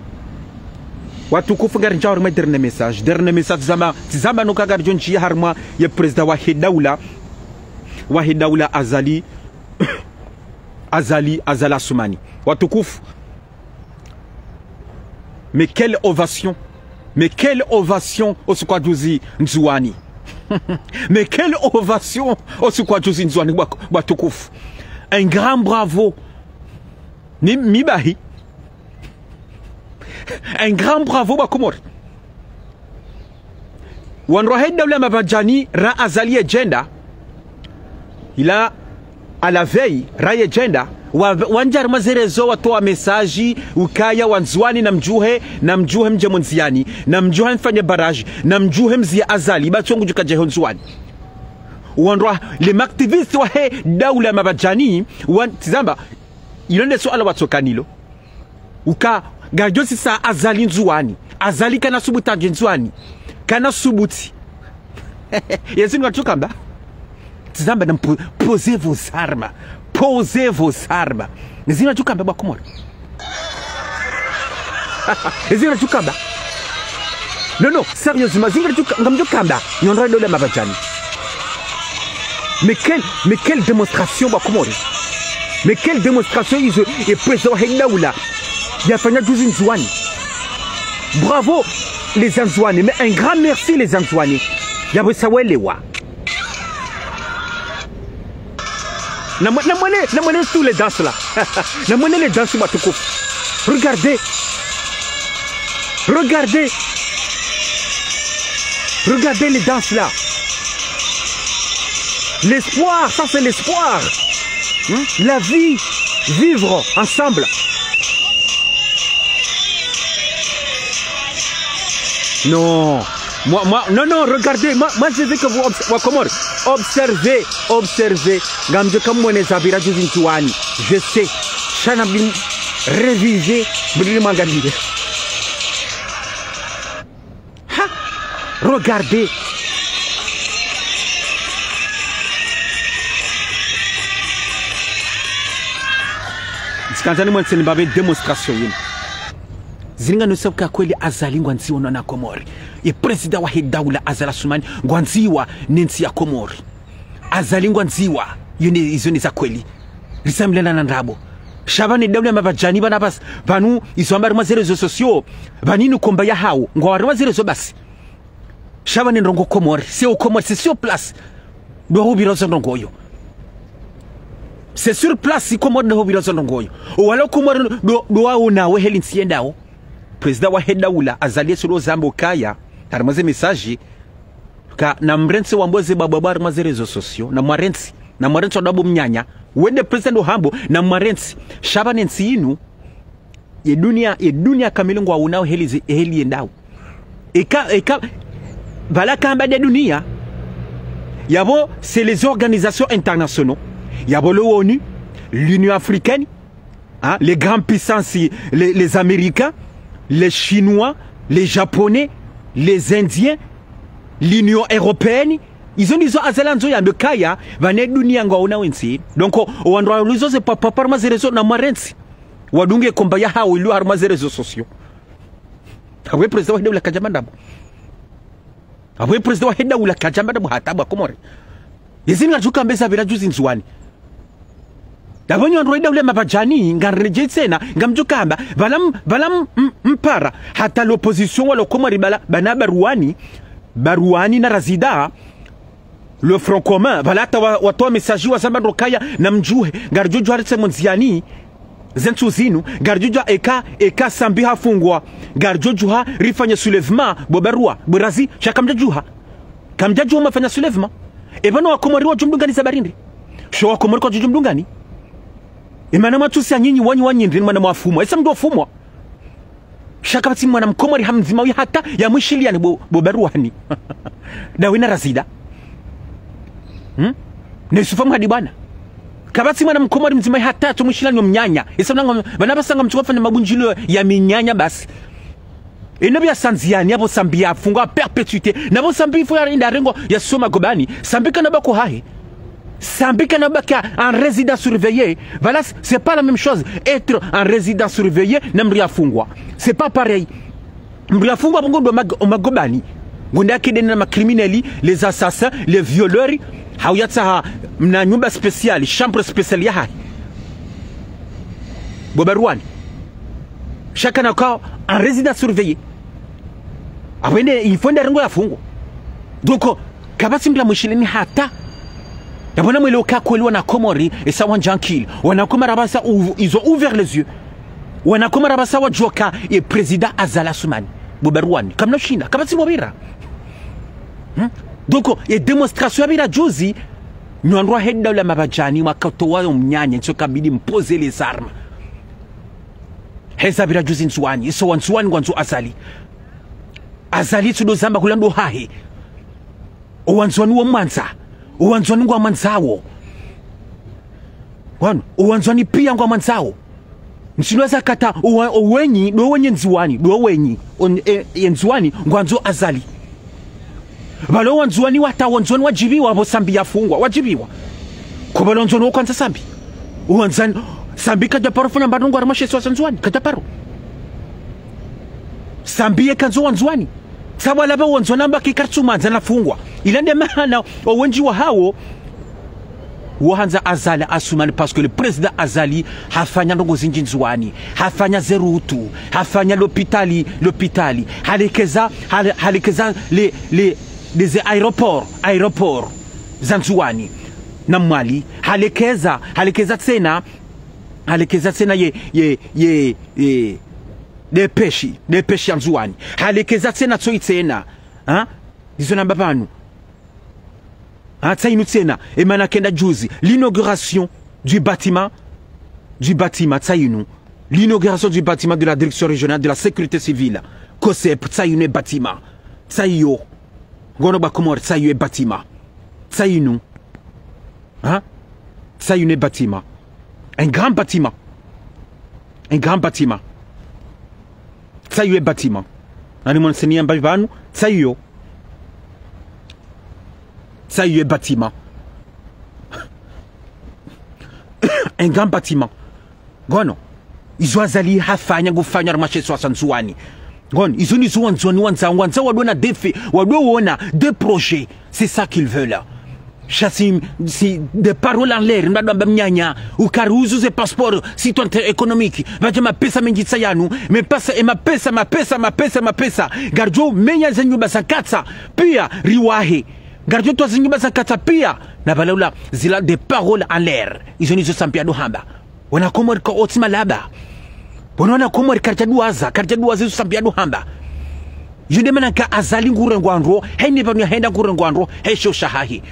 watukufu ma dernier message. Dernier message zama. Zama no kagar jonchi ya harma ya president wa hidaula wa azali. Azali azala sumani watukufu mais quelle ovation mais quelle ovation osikwajuzi nzuani. Mais quelle ovation osikwajuzi nzuani. Watukufu un grand bravo. Ni mibahi un grand bravo bakomori wanrohe dawla mabajani ra azali agenda ila à la veille ra agenda wanjar mazerezo watoa mesaji ukaya wanzwani na mjuhe na mjuhe mje mwanziani na mjuhe mfanye baraji na mjuhe mzia azali batsongu jukajeho nzwani. Wandwa le maktiviste wa he daula mabajani wan tizamba ilonde so ala watsokanilo uka gajosi sa azali nzuani azali kana subuta nzuani kana subuti. Yesu ngatukamba tizamba na posez vos armes posez vos armes zina tukamba bakomora zina tukamba non non sérieusement zina tukamba ngamjokamba yondra dole mabajani mais quelle, mais quelle démonstration bakomori mais quelle démonstration ils et président Hendaoula yafanya juzi nzwani bravo les anzwani mais un grand merci les anzwani yabosawelewa namwene namwene tous les danses là. Namwene les danses batukufu regardez. Regardez. Regardez les danses là. L'espoir ça c'est l'espoir. Hein? la vie vivre ensemble. Non, moi, moi, non, non, regardez, moi, moi je veux que vous, observe observe. Nga mbyeka muboneza bira zvintu wani zvese shana bini revize budiri mangarire ha! Regarde ndikanzani mwaniseni mbave demonstration yino zininga nosavuka kweli azalingwa ntsiwonwa na komori ye president wa hedaula azala sumani ngwanziwa nensi ya komori azali ngwanziwa yone izo ni za kweli. Risamilana na ndabo. Shabani daula mabajani bana bas banu izo ambari mazerezo sosio banini komba ya hao ngwawarimwa zero zo basi. Shabani ndongo komori sio komori sio sur place do hubiro zo ndongo yo. C'est sur place ikomori ndo hubiro zo ndongo yo. Wala komori do do wao nawe heli nsiendao president wa hedaula azalie solo zambo kaya haramaze message ka na mrensi wamboze babu haramaze rezo sosio na mwarensi na mwarensi wadabo mnyanya wende president uhambo na mwarensi shaba nensi inu ye dunia ye dunia kamilungu wa unao heli heli endao eka eka vala kamba de dunia yabo c'est les organisations internationaux yabo le ONU l'Union africaine hein, les grandes puissances les, les américains les Chinois, les Japonais, les Indiens, l'Union européenne, izo ndizo azala nzo yambe kaya vane dunia ngaona wensi. Donc wandu waluzo ze papa par mazerezo na marensi. Wadunge komba ya hawo ilu har mazerezo sosio awe president wa heda ula kajamba ndabo awe president wa heda ula kajamba ndabo hatabu akomore izini ngajuka mbeza vira juzi nzwani davonyo wandu ulema ule mapajani ngarreje tsena balam mpara. Hata l'opposition ribala bana baruani baruani na razida le front commun. Valata wa- watoa mesaji wasamba rokaya na mjuhe. Garjuju haritse monziani zentsu zinu. Ngarjojo eka eka sambi hafungwa garjuju ha rifanya soulèvement bobarua bwerazi shakamjajuha kamjajuha. Mafanya soulèvement ebana wakomori wajumdungani sabarindi sho wakomori kwa jujumdungani imana matusi anyinyi wanyi wanyindrini mwana mwafumwa. Esa mndu wafumwa shaka bati mwana mkomori hamzima wi hata ya mwishiliani bo, bo Na wina razida. Hmm? nesufamu hadi bwana. Kabati mwana mkomori mzima hata to mwishiliani mnyanya. Esa mnanga bana basanga mtukafanya magunjilo ya minyanya basi. Ino bya sanziani abo sambi afungwa a perpetuité nabo sambi fo ya inda rengo ya soma gobani. Sambi kana bako hahe En résidence surveillée, voilà, c'est pas la même chose. Être en n'amria fungwa. C'est pas pareil. Mria fungwa bongo makrimineli, les assassins, les violeurs, hawayatsa ha mna nyumba spéciale, chambre spéciale. Chacun en résidence surveillée. Abende il faut ndarengo ya fungwa. Donc kabasi mla mwishilini hata yabona mwele ukakweli wanakomori esawa esa wanjankil wanakoma rabasa ouv- ils ont ouvert les yeux. Wanakoma rabasa wajoka e président azala sumani. Bobarwani kamna mobira hmm? donc e démonstration yabira juzi. Nyandwa heddaula mabajani wakatowayo mnyanya nso kabidi mpoze les armes juzi nsuwani. Iso wansuwani ngwanzu azali. Azali tsudo zamba kulando hahe. Owanzwani wo mwanza uwanzwani ngwa mwanzawo wanu uwanzwani pia ngwa mwanzawo nsinweza kata uwenyi do wenye nziwani do wenyi. E- e nziwani ngwanzo azali. Balo wanzuwani wata wanziwani wajibiwa vo sambi yafungwa wajibiwa kubalo wanziwani wokwanza sambi. Uwanzani sambi kajaparo funa mbano ngwari mashesi wasanziwani kajaparo sambi yekanzo wanziwani sabwala ba wanziwani ambaki kartsumanza nafungwa. Ilande mahana owenji wa hawo wohanza azali asumani parce le président azali hafanya ndongo zinji nziwani hafanya zerutu hafanya lopitali lopitali halekeza hale- halekeza le, le, les aéroport aéroport za nziwani na mwali halekeza halekeza tena halekeza tena ye, ye, ye, ye depeshi depeshi ya nziwani halekeza tena tsoi tena ha? izo namba panu tsainu tena emana kenda juzi l'inauguration du bâtiment du bâtiment tsainu l'inauguration du bâtiment de la direction régionale de la sécurité civile. Kosep tsainu e bâtiment. Tsaiyo ngono bakomor tsayo e bâtiment. Hein? Tsainu e bâtiment. Un grand bâtiment. Un grand bâtiment tsayo e bâtiment nani monsenia mbavi vanu tsayo tsayo e bâtiment un grand bâtiment ngono. Izo azali hafanya kufanywa wa asanzuwani ngono. Izo nizo wanzuani wanza wanza wadwe na defe wadwe wona de proje c'est ça qu'ils veulent chasi si de parole en l'air mbadamba mnyanya ukari uzuze passeport citoyen économique vaja mapesa mengi tsa yanu mepesa e mapesa mapesa mapesa garjo menya za nyumba za katsa pia riwahe. Garjo twa za nyumba za katsa pia. Na balaula zila de parole en l'air. Izo nizo sampia do hamba. Wana komori ko otsima laba bonona komori karja duwaza karja duwaza izo sampia do hamba. Yunde mana ka azali ngure hei banu henda ngure hei hesho shahahi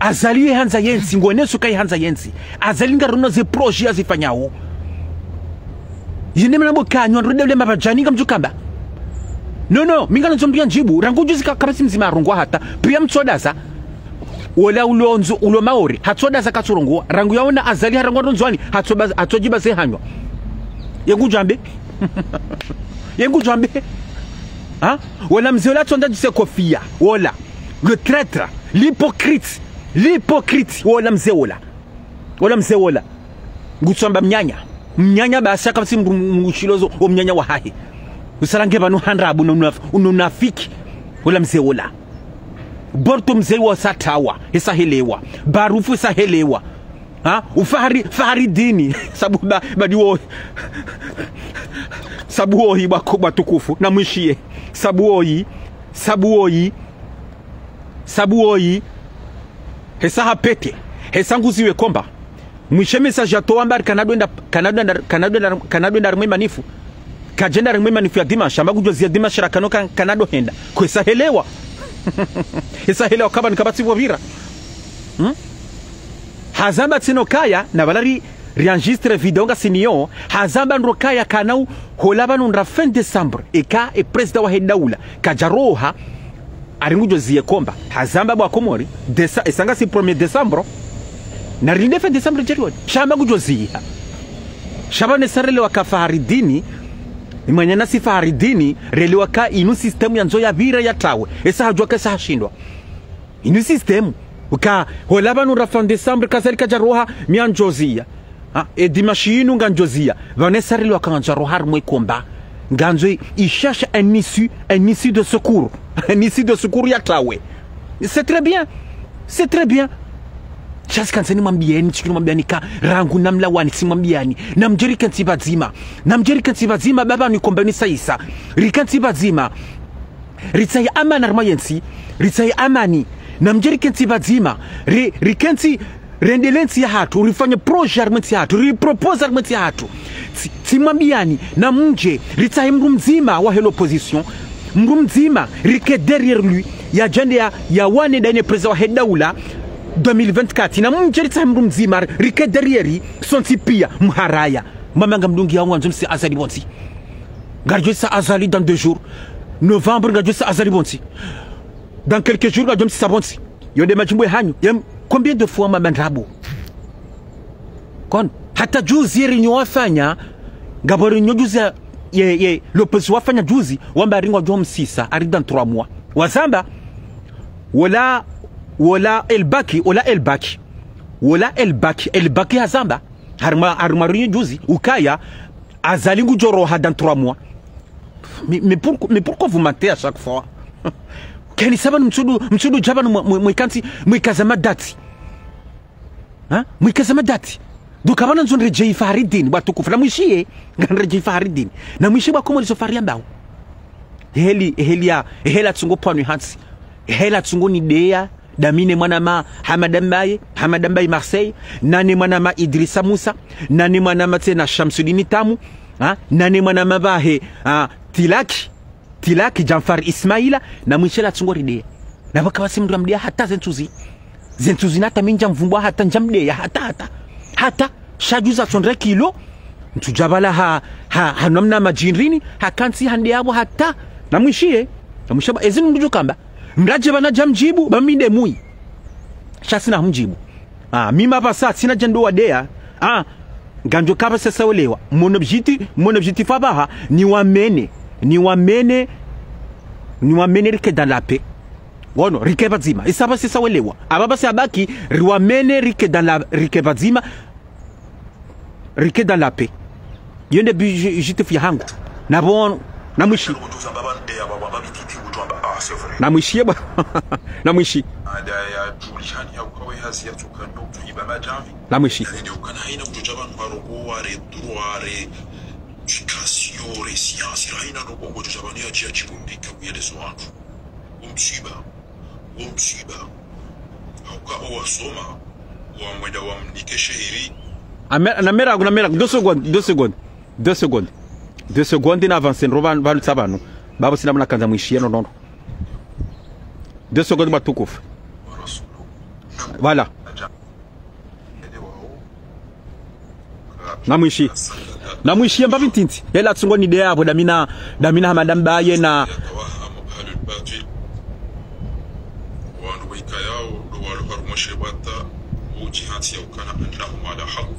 azali yehanza yensi ngweneso kayihanza yensi. Azali ngaruno proje azifanyawo. Yine mnabo kanywa ndrodele mabajani ngamjukamba no no mingana nzombia njibu rangujuzi kabasi mzima arungwa hata pia mtsodaza. Wala ulonzo ulo maori hatsodaza katsorongwa rangu yaona azali harangwa ronzwani hatsojiba se hanywa yengujambe yengujambe ha? Wala mzee wala tsonda jise kofia wala le traître l'hypocrite l'hypocrite wona mzee wola. Mzeola mzee wola. Mnyanya. Mnyanya basi akabasi mnguchilozo omnyanya wa hahi usalange vanu handrabu unonafiki wola mzee borto mzee wa satawa isahelewa barufu isahelewa ha? Ufahari fahari dini. Sabu ba, badiwo sabu oyi batukufu. Na mwishie sabu oyi sabu oyi sabu oyi hesa hapete hesa nguziwe komba. Mwishe message atoamba kanadwenda kanadwenda kanadwenda kanadwenda rimwe manifu. Kajenda rimwe manifu ya dimasha ambagujozia dimasha rakano kan- kanado henda hesa helewa. Kaba nikabati vira hmm? hazamba tsino kaya na valari rienregistre video nga sinio. Hazamba ndro kaya kanau holaba nundra fin décembre eka e president wa hedaula. Kajaroha aringujozie komba. Hazamba bwa komori desa esanga si 1er décembre na rinde fin décembre jeriwoni shamba gujozia shaba nesarelewa dini faharidini imwanya nasi faharidini rele ka inu sistemu ya nzo ya vira ya tawe. Esa hajua kesa hashindwa. Inu sistemu uka hola vanu ra fin décembre kasari kajaroha mianjozia ha dimashi inu nga njozia ka njaroha rumwe komba. Nganzo ishasha un issue un issue de secours un si de ya tawe c'est très bien. C'est très bien. Shasikanseni mwambieni chikino mwambiani ka rangu namlawani simwambiani. Namjeri kansi vadzima namjeri kansi vadzima baba nikombeni saisa. Rikansi vadzima ritsai amani rima yensi. Ritsai amani. Namjeri kansi vadzima ri, rikansi rendelensi ya hatu. Rifanye proje rimwensi ya hatu. Riproposa rimwensi ya hatu. Tsi- tsimwambiani na mje ritsai mndu mzima wa helo opposition mndu mzima rike derrière lui ya jande ya, ya wane dane presa wa hedaula 2024 na mjeritsa mndu mzima rike derrière sonsi pia mharaya. Mamanga mdungi yangu anzo msi azali bonsi. Ngarjo sa azali dans deux jours. Novembre ngarjo sa azali bonsi. Dans quelques jours ngarjo sa sabonsi yonde majimbo hanyu yam combien de fois mamandrabo kon hata juzi ye renyo wafanya ngabo renyo juzi ye, ye lopezi wafanya juzi wamba aringwa jo msisa ari dans 3 mois. Wazamba wala wala elbaki wala elbaki wala elbaki elbaki hazamba harima renyo juzi ukaya azali ngujoroha dans 3 mois. Mais, mais, pourquoi, vous mentez à chaque fois. Keni sabani msudu msudu jabani mwikansi mwikazama dati. Mwikazama dati dukabana nzo nrejei faharidini bwatukufu namwishiye nganrejei faharidini namwishiye bwakomoliso faria mbao. Heli heli ya hela tsungo pwanwi hansi. Hela tsungo ni deya damine mwanama hamadambaye hamadambaye marseille. Nane mwanama idrisa musa? Nane mwanama tena shamsudini tamu? Ha? nane mwanama vahe ha? tilaki tilaki jamfar ismaila? Na mwishela tsungo rideya na bakaba simndura mdeya hata zentuzi. Zentuzi nata minja mvumbwa hata njamdeya hata hata hata shajuza chondre kilo ntujabala ha, ha, hanomna majinrini hakansi hande yabo hata namwishiye namwishaba ezinu mnduju kamba. Mraje bana jamjibu bamide mui. Shasina humjibu ah mima basa sina jando wadea ah ganjo kaba sasa olewa. Mon objectif mon objectif abaha ni wamene ni wamene ni wamene rike dans la paix wono rike bazima. Isaba sisa welewa ababa sabaki riwamene rike dans la rike bazima rike dans la paix. Yende bi jite fi hangu. Na bon na mushi na mushi ba. Na mushi ada ya tulishani ya ukawe hasi ya tukando tuiba majamvi na mwishi. Ndio kana haina kutoja bantu barogo ware droire education re science haina no bongo tuja bantu ya chia chibumbika kuyelezo wantu umsiba umsiba hauka owasoma wamwenda wamnike shehiri Amer- na mera na mera deux secondes deux secondes deux secondes. Deux secondes na avance nro vanhu vanhu tsavanu bavo sina muna mwishi yeno nono deux secondes batukufu warasulu voilà. Na mwishi. Na mwishi mbavi ntinti yela tsungo ni de yavo damina damina hamadam baye na yatawahamu ahlul batil wantu baika yao do walo harumoshe bata uji hansi ya ukana annahum ala haq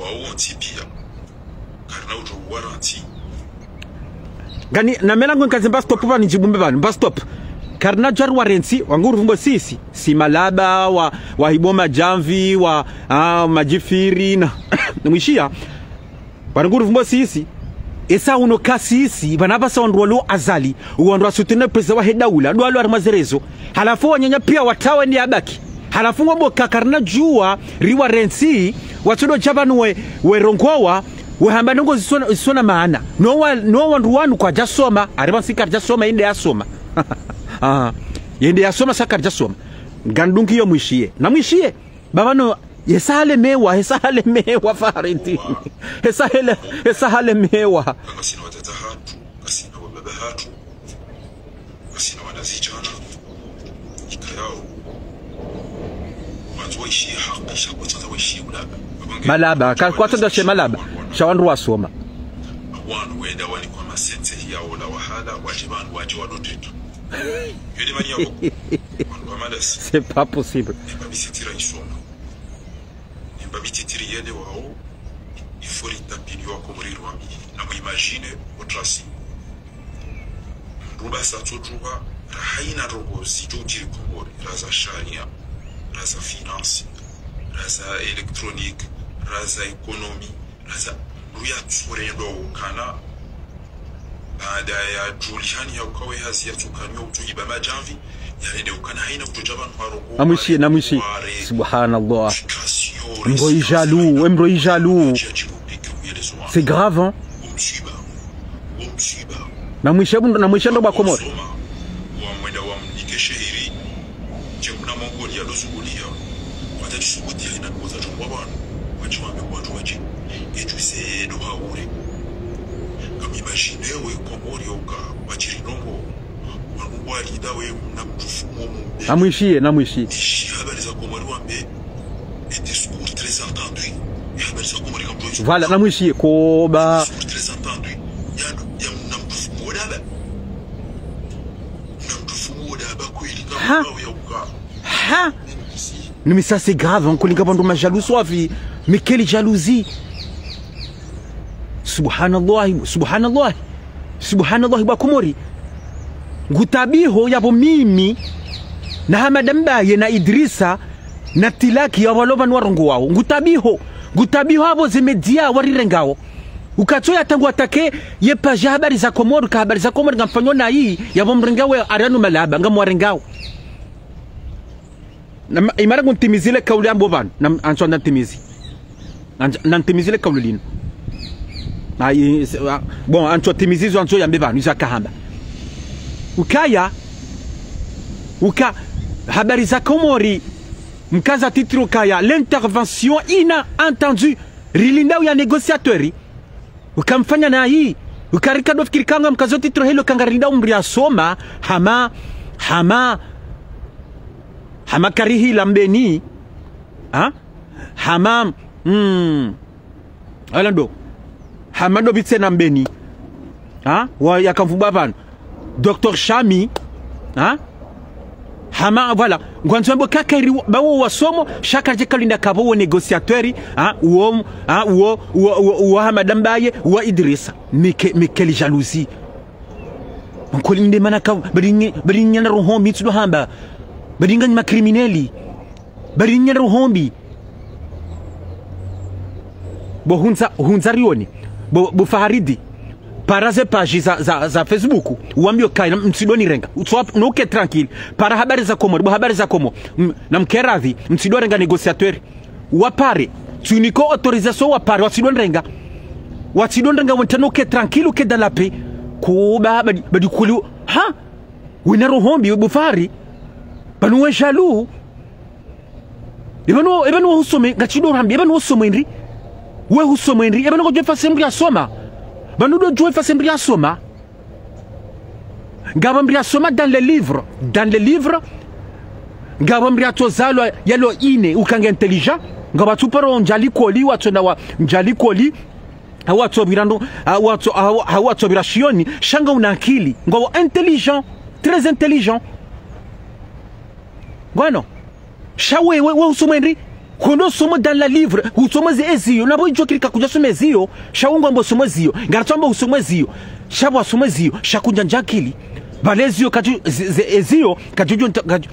wawonti pia kalina ujua waranti gani namenango nkazi mba stop pa nijibumbe banu mba stop. Karna warensi wangu uruvumbo sisi. Si malaba wa wa hiboma jamvi wa ah, majifiri na mwishia. Wananguru uruvumbo sisi. Esa uno kasisi vanava sawandu lo azali. Wandu asutune preza wa hedaula ndo alo halafu wanyanya pia watawe ni abaki halafu ngoboka kakarna jua riwa rensi watudo chavanu we, werongowa wehamba nongo zisona, zisona maana. Nowa no wandu wanu kwa jasoma ariba sikari jasoma inde yasoma ah yende yasoma sakari jasoma. Ngandungi yo mwishie. Na mwishie babano yesale mewa yesale mewa fariti yesale yesale mewa. Kasina watata hatu kasina wababa hatu kasina wanazijana ika yao malaba ka- kwatanda she malaba shawandu wasoma wanu wenda kwa masense yao la wahala wajibanu waje wadotetu mani kwa madasi c'est pas possible nimba bisitira isoma nimba bititiri yende wao ifori tapini wako muri rwami na muimagine otrasi. Mruba rahaina rogozi komori raza sharia raza finance raza elektronique raza ekonomi raza ruya tsorendo kana baada ya julihani ya ukawe hazi ya tukanywa utuiba majamvi yalende ukana haina kutoja bantu harogo namwishie namwishie subhanallah mbro ijalou mbro ijalou c'est grave hein namwishe namwishe ndo bwakomori wamwenda wamnike shehiri chekuna mongoli yalozugulia watatisugudia inakoza chongwa banu wachiwambe watu wachi ejusedo haure kamimashinewe komori oka wachirinongo wanungwalidawe na mtufumo mumbe namwishie namwishie ishi habari za komori wambe et discours très entendu Et habari za komori kamtu voilà namwishie koba discours très entendu ya ya na mtufumo daba namwishiye voilà namwishiye koba. Ha? ha mais ça c'est grave on connaît bandu majalous wavi mais quelle jalousie subhanallah subhanallah subhanallah bwakomori ngutabiho yabo mimi na hamadambaye na idrisa na tilaki yawaloba ni warongo wao. Ngutabiho ngutabiho abo zimedia warirengawo ukatsoya tangu atake ye page ya habari za komoro ka habari za komoro ngamfanyo na hii yabo mrengawe arianu malaba ngamwarengawo imara nguntimizile kauli ambo ban na- anso nantimizi. Na nantimizile kauli lino. Bon anso timizizo anso yambe banu izakahamba ukaya uka habari za komori. Mkaza titiro kaya l'intervention inaentendue rilinda ya négociateur ukamfanya na hii. Ukarika dofikiri kanga mkazo titiro hilo kangarinda umri hama hama hama karihi lambeni ha? Hama mm ala ndo. Hama do bitse na mbeni. Ha? Wa yakamvumba vanhu dr shami. Ha? Hama voilà. Ngwanzwambo kakari bawo wasomo shaka je kalinda kabo wo negotiateur ha uo ha uo uo ha madam baye wa uwo idrissa. Mike mikeli jalousie. Nkolinde manaka barinye barinyana rohombi tsudo hamba. Baringanya makrimineli barinyana rohombi. Bo hunza hunza rioni. Bo, bo faharidi para ze page za, za, za facebook uambie kai msidoni renga Utswap- nuke tranquille. Para habari za komo habari za komo na mkeradhi msidoni renga negociateur wapare tuniko autorisation wapare wasidoni renga. Wasidoni renga wentano uke tranquille uke dans la paix. Kuba badi, badi kuli ha? Wina rohombi bufari. Banu we jaloux. Ibanu ibanu husome ngachidorambi ibanu husome ndri we husome ndri ibanu kujwe fasembri asoma Banoudo fait Mbria Soma. Ngabambria Soma dans les livres. Dans les livres, Ngabambria Tozalo, yelo Ine, ou Kang intelligent. Ngabatuparo Njali Koli, Watonawa Njali Koli, Hawatobira ndo hawatobira shioni shanga una akili. Ngo intelligent. Très intelligent. Ngwano shawewe we usumwendi kono somo dans la livre usomo zi eziyo nabo ijokirika kuja soma eziyo shaungwa mbo somo eziyo ngaratsamba usoma eziyo shabwa somo eziyo shakunja njakili bale eziyo kaju zi- zi- eziyo kajujo kaju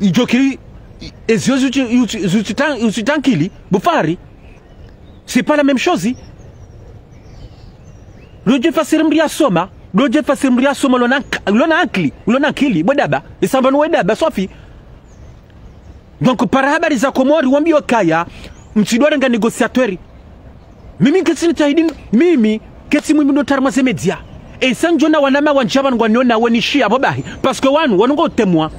ijokiri eziyo zutitankili bufari c'est pas la même chose loje fasiri mri asoma loje fasiri mri asoma lona lona akili lona akili bodaba isambanu wedaba sofi donc para habari za komori wambio kaya mchidware nga negociatori mimi kesi tahidi mimi kesi mimi ndo tarma zemedia e sanjona wanama wanjaba ngwa niona wonishi abo bahi parce wanu wanungo temwa.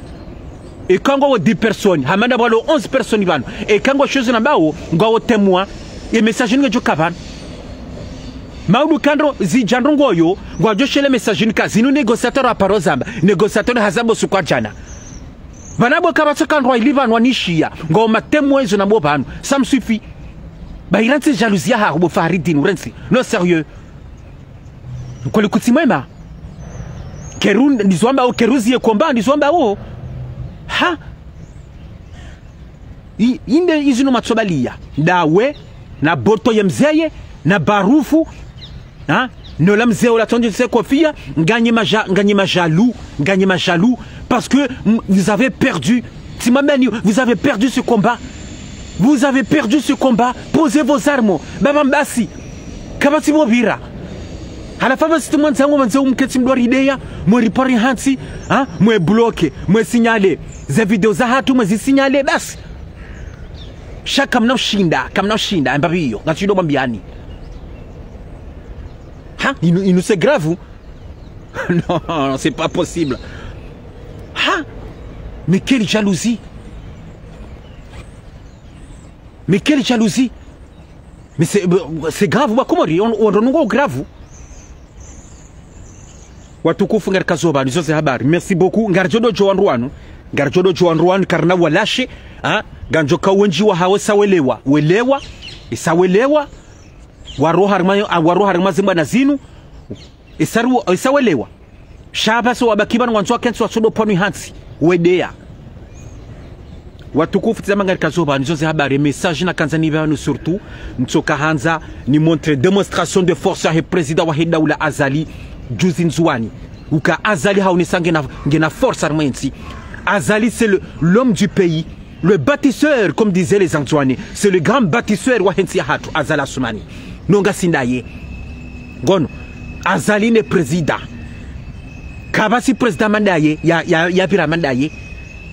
E kango wo 10 personnes hamanda balo 11 personnes bano e kango chose na bawo ngwa wo temwa. E message nge jo kavan. Maudu kandro zijandro ngoyo ngwa jo shele message ni kazinu negociateur a paro zamba. Negociateur hazabo sukwa jana banabo kabatsakandrwa ili vanhu nishia. Ngo matemo ezo nabo vanhu suffit bairansi jalousie hago bo faridin urensi no sérieux. Kole kutsi mwema? Keru ndizwamba o keruzie komba ndizwamba o. Ha? I- inde izino matsobalia dawe na boto ye mzeye na barufu. Hein? Nola mzee tu sais quoi fille Gagnez ma, gagnez ma jaloux, gagnez ma jaloux parce que vous avez perdu. Si ma vous avez perdu ce combat. Vous avez perdu ce combat. Posez vos armes. Baba mbasi. Kama si bira. Halafa si tumanza ngo manzo mketi mdwari ideya, mweripori hansi, ha? mwe bloke, mwe sinyale. Ze video za hatu mwe zisinyale basi. Shaka mnaushinda, kamnaushinda mbabi hiyo. Bambiani. Hein? Il, nous- c'est grave ou? Non, c'est pas possible. Hein? Mais quelle jalousie. Mais quelle jalousie. Mais c'est c'est grave komori on grave watukufu ngarika zoba nizo za habari. Merci beaucoup. Ngarjodo jo wanruanu ngarjodo jo wanruanu karna walashe ha ganjo ka wenji wa hawe sawelewa. Welewa? Isawelewa? Waroha harima waroha harima zimba na zinu? Isaru isawelewa. Shaba so wabakiba ngwanzo kenso wasodo ponu hansi. Wedea. Watukufu tizama ngarika zoba nizo habari. Message na kanzani vanu surtout. Nsoka hanza ni montre démonstration de force ya président wa hidaula azali juzi nzuani. Uka azali haonesa ngena, ngena force armensi azali c'est l'homme du pays le bâtisseur comme disaient les antoine. C'est le grand bâtisseur wa hensi hatu azali asumani nonga sindaye. Ngono azali ne président. Kaba si président mandaye ya, ya, ya manda mandaye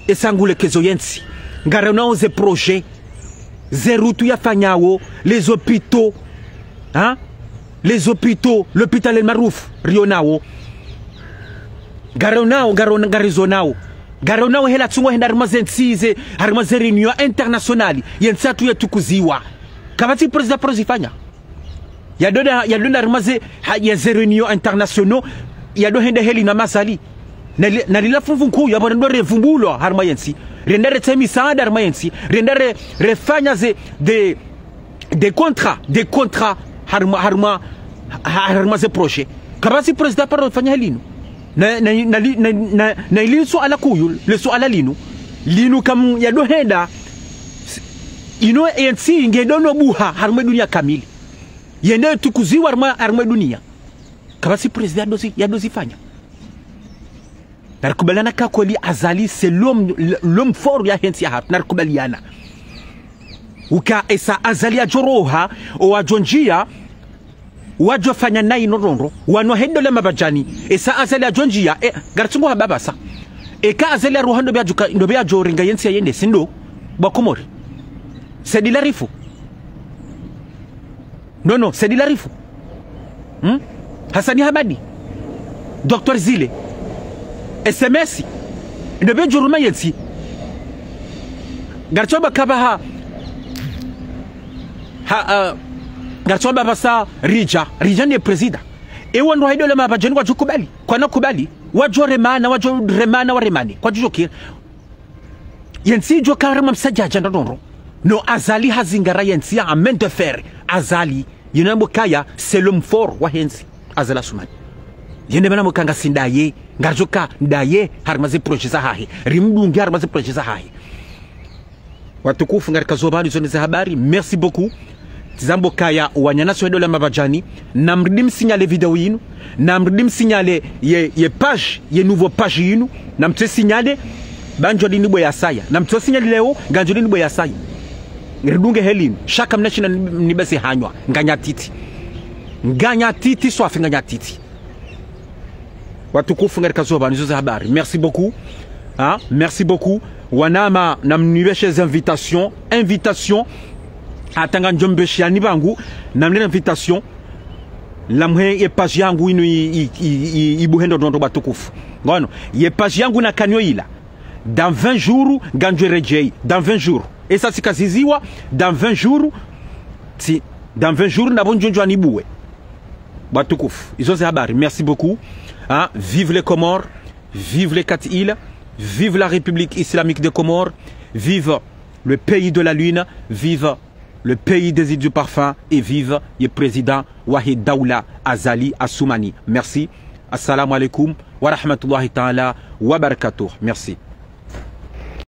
esangulekezo yensi. Ngara nao ze projet ze rutu yafanyawo les hôpitaux hein? les hôpitaux l'hôpital El Marouf rionao ngare garon ngare nao. Hela tsungo henda harima zentsize harima ze reunion internationali yensatu yetukuziwa kabati president prozifanya yadona yadona harima ze ha- ya ze reunion internationaux yado hende heli na masali. Nali- nalila funvu nkuu yabo ndo revumbulwa harima yensi. Renda rete misaada harima yensi. Renda re, refanya ze de des contrats de contrat harma harma ha- harma ze projet kabasi president paro fanya helino na na na na, na, na ili suala kuyu le suala linu linu kam yado henda ino yensi ingedono buha harma dunia kamili yende tukuziwa arma, arma dunia. Kama si president ya fanya. Narikubaliana ka kweli azali c'est l'homme fort ya hensi ya hatu narikubaliana. Uka esa azali ajoroha owajonjia wajofanya nayi norondo wano hendole mabajani esa azali ajonjia e, garatsungo hababasa eka azali aroha ndo byajuka ya joringa yensi yende sindo bakomori sedilarifu no no sedilarifu hmm? hasani habadi. Dr zile. Sms ndo byajoruma yensi garatsoba kabaha ha. Ha uh, ngatsomba basa rija. Rija ne presida ewo ndo haidole mabajani wajukubali kwana kubali wajoremana wajoremana waremani kwajujokira yensi jo karama msajaja ndonro no azali hazingara yensi amen de fer. Azali yena mokaya c'est l'homme fort wa hensi azala sumani. Yende bana mukanga sindaye. Ngazoka ndaye harmazi projet za hahi. Rimdungi harmaze projet za hahi. Watukufu ngarika zobani zone za habari merci beaucoup. Tizambo kaya wanyana soedo dola mabajani. Namridi signale video yinu. Namridi signale ye, ye page ye nouveau page yinu. Namtwe sinyale banjo linibwe ya saya. Na namtwe sinyale leo ganjo lini ya yasaya ngiridunge helinu shaka mnashina nibesi hanywa. Nganya titi. Nganya titi swafi nganya titi. Watukufu ngarika zobani zo za habari. Merci beaucoup. Ah, merci beaucoup. Wanama namniweshe invitation. Invitation. Atanga njombeshiani bangu. Namlena invitation. Lamhe ye page yangu ino ibuhendo ndondo batukufu. Ngono. Ye page yangu na kanyo ila. Dans 20 jours ganjwe rejei. Dans 20 jours esa sikaziziwa dans 20 jours si dans 20 jours nabo njonjwa nibuwe batukufu izo habari merci beaucoup hein? vive les Comores vive les quatre îles vive la République islamique des Comores vive le pays de la lune vive le pays des îles du parfum et vive le président Wahid Daoula Azali Assoumani. Merci. Assalamu alaikum wa rahmatullahi ta'ala wa barakatuh. Merci.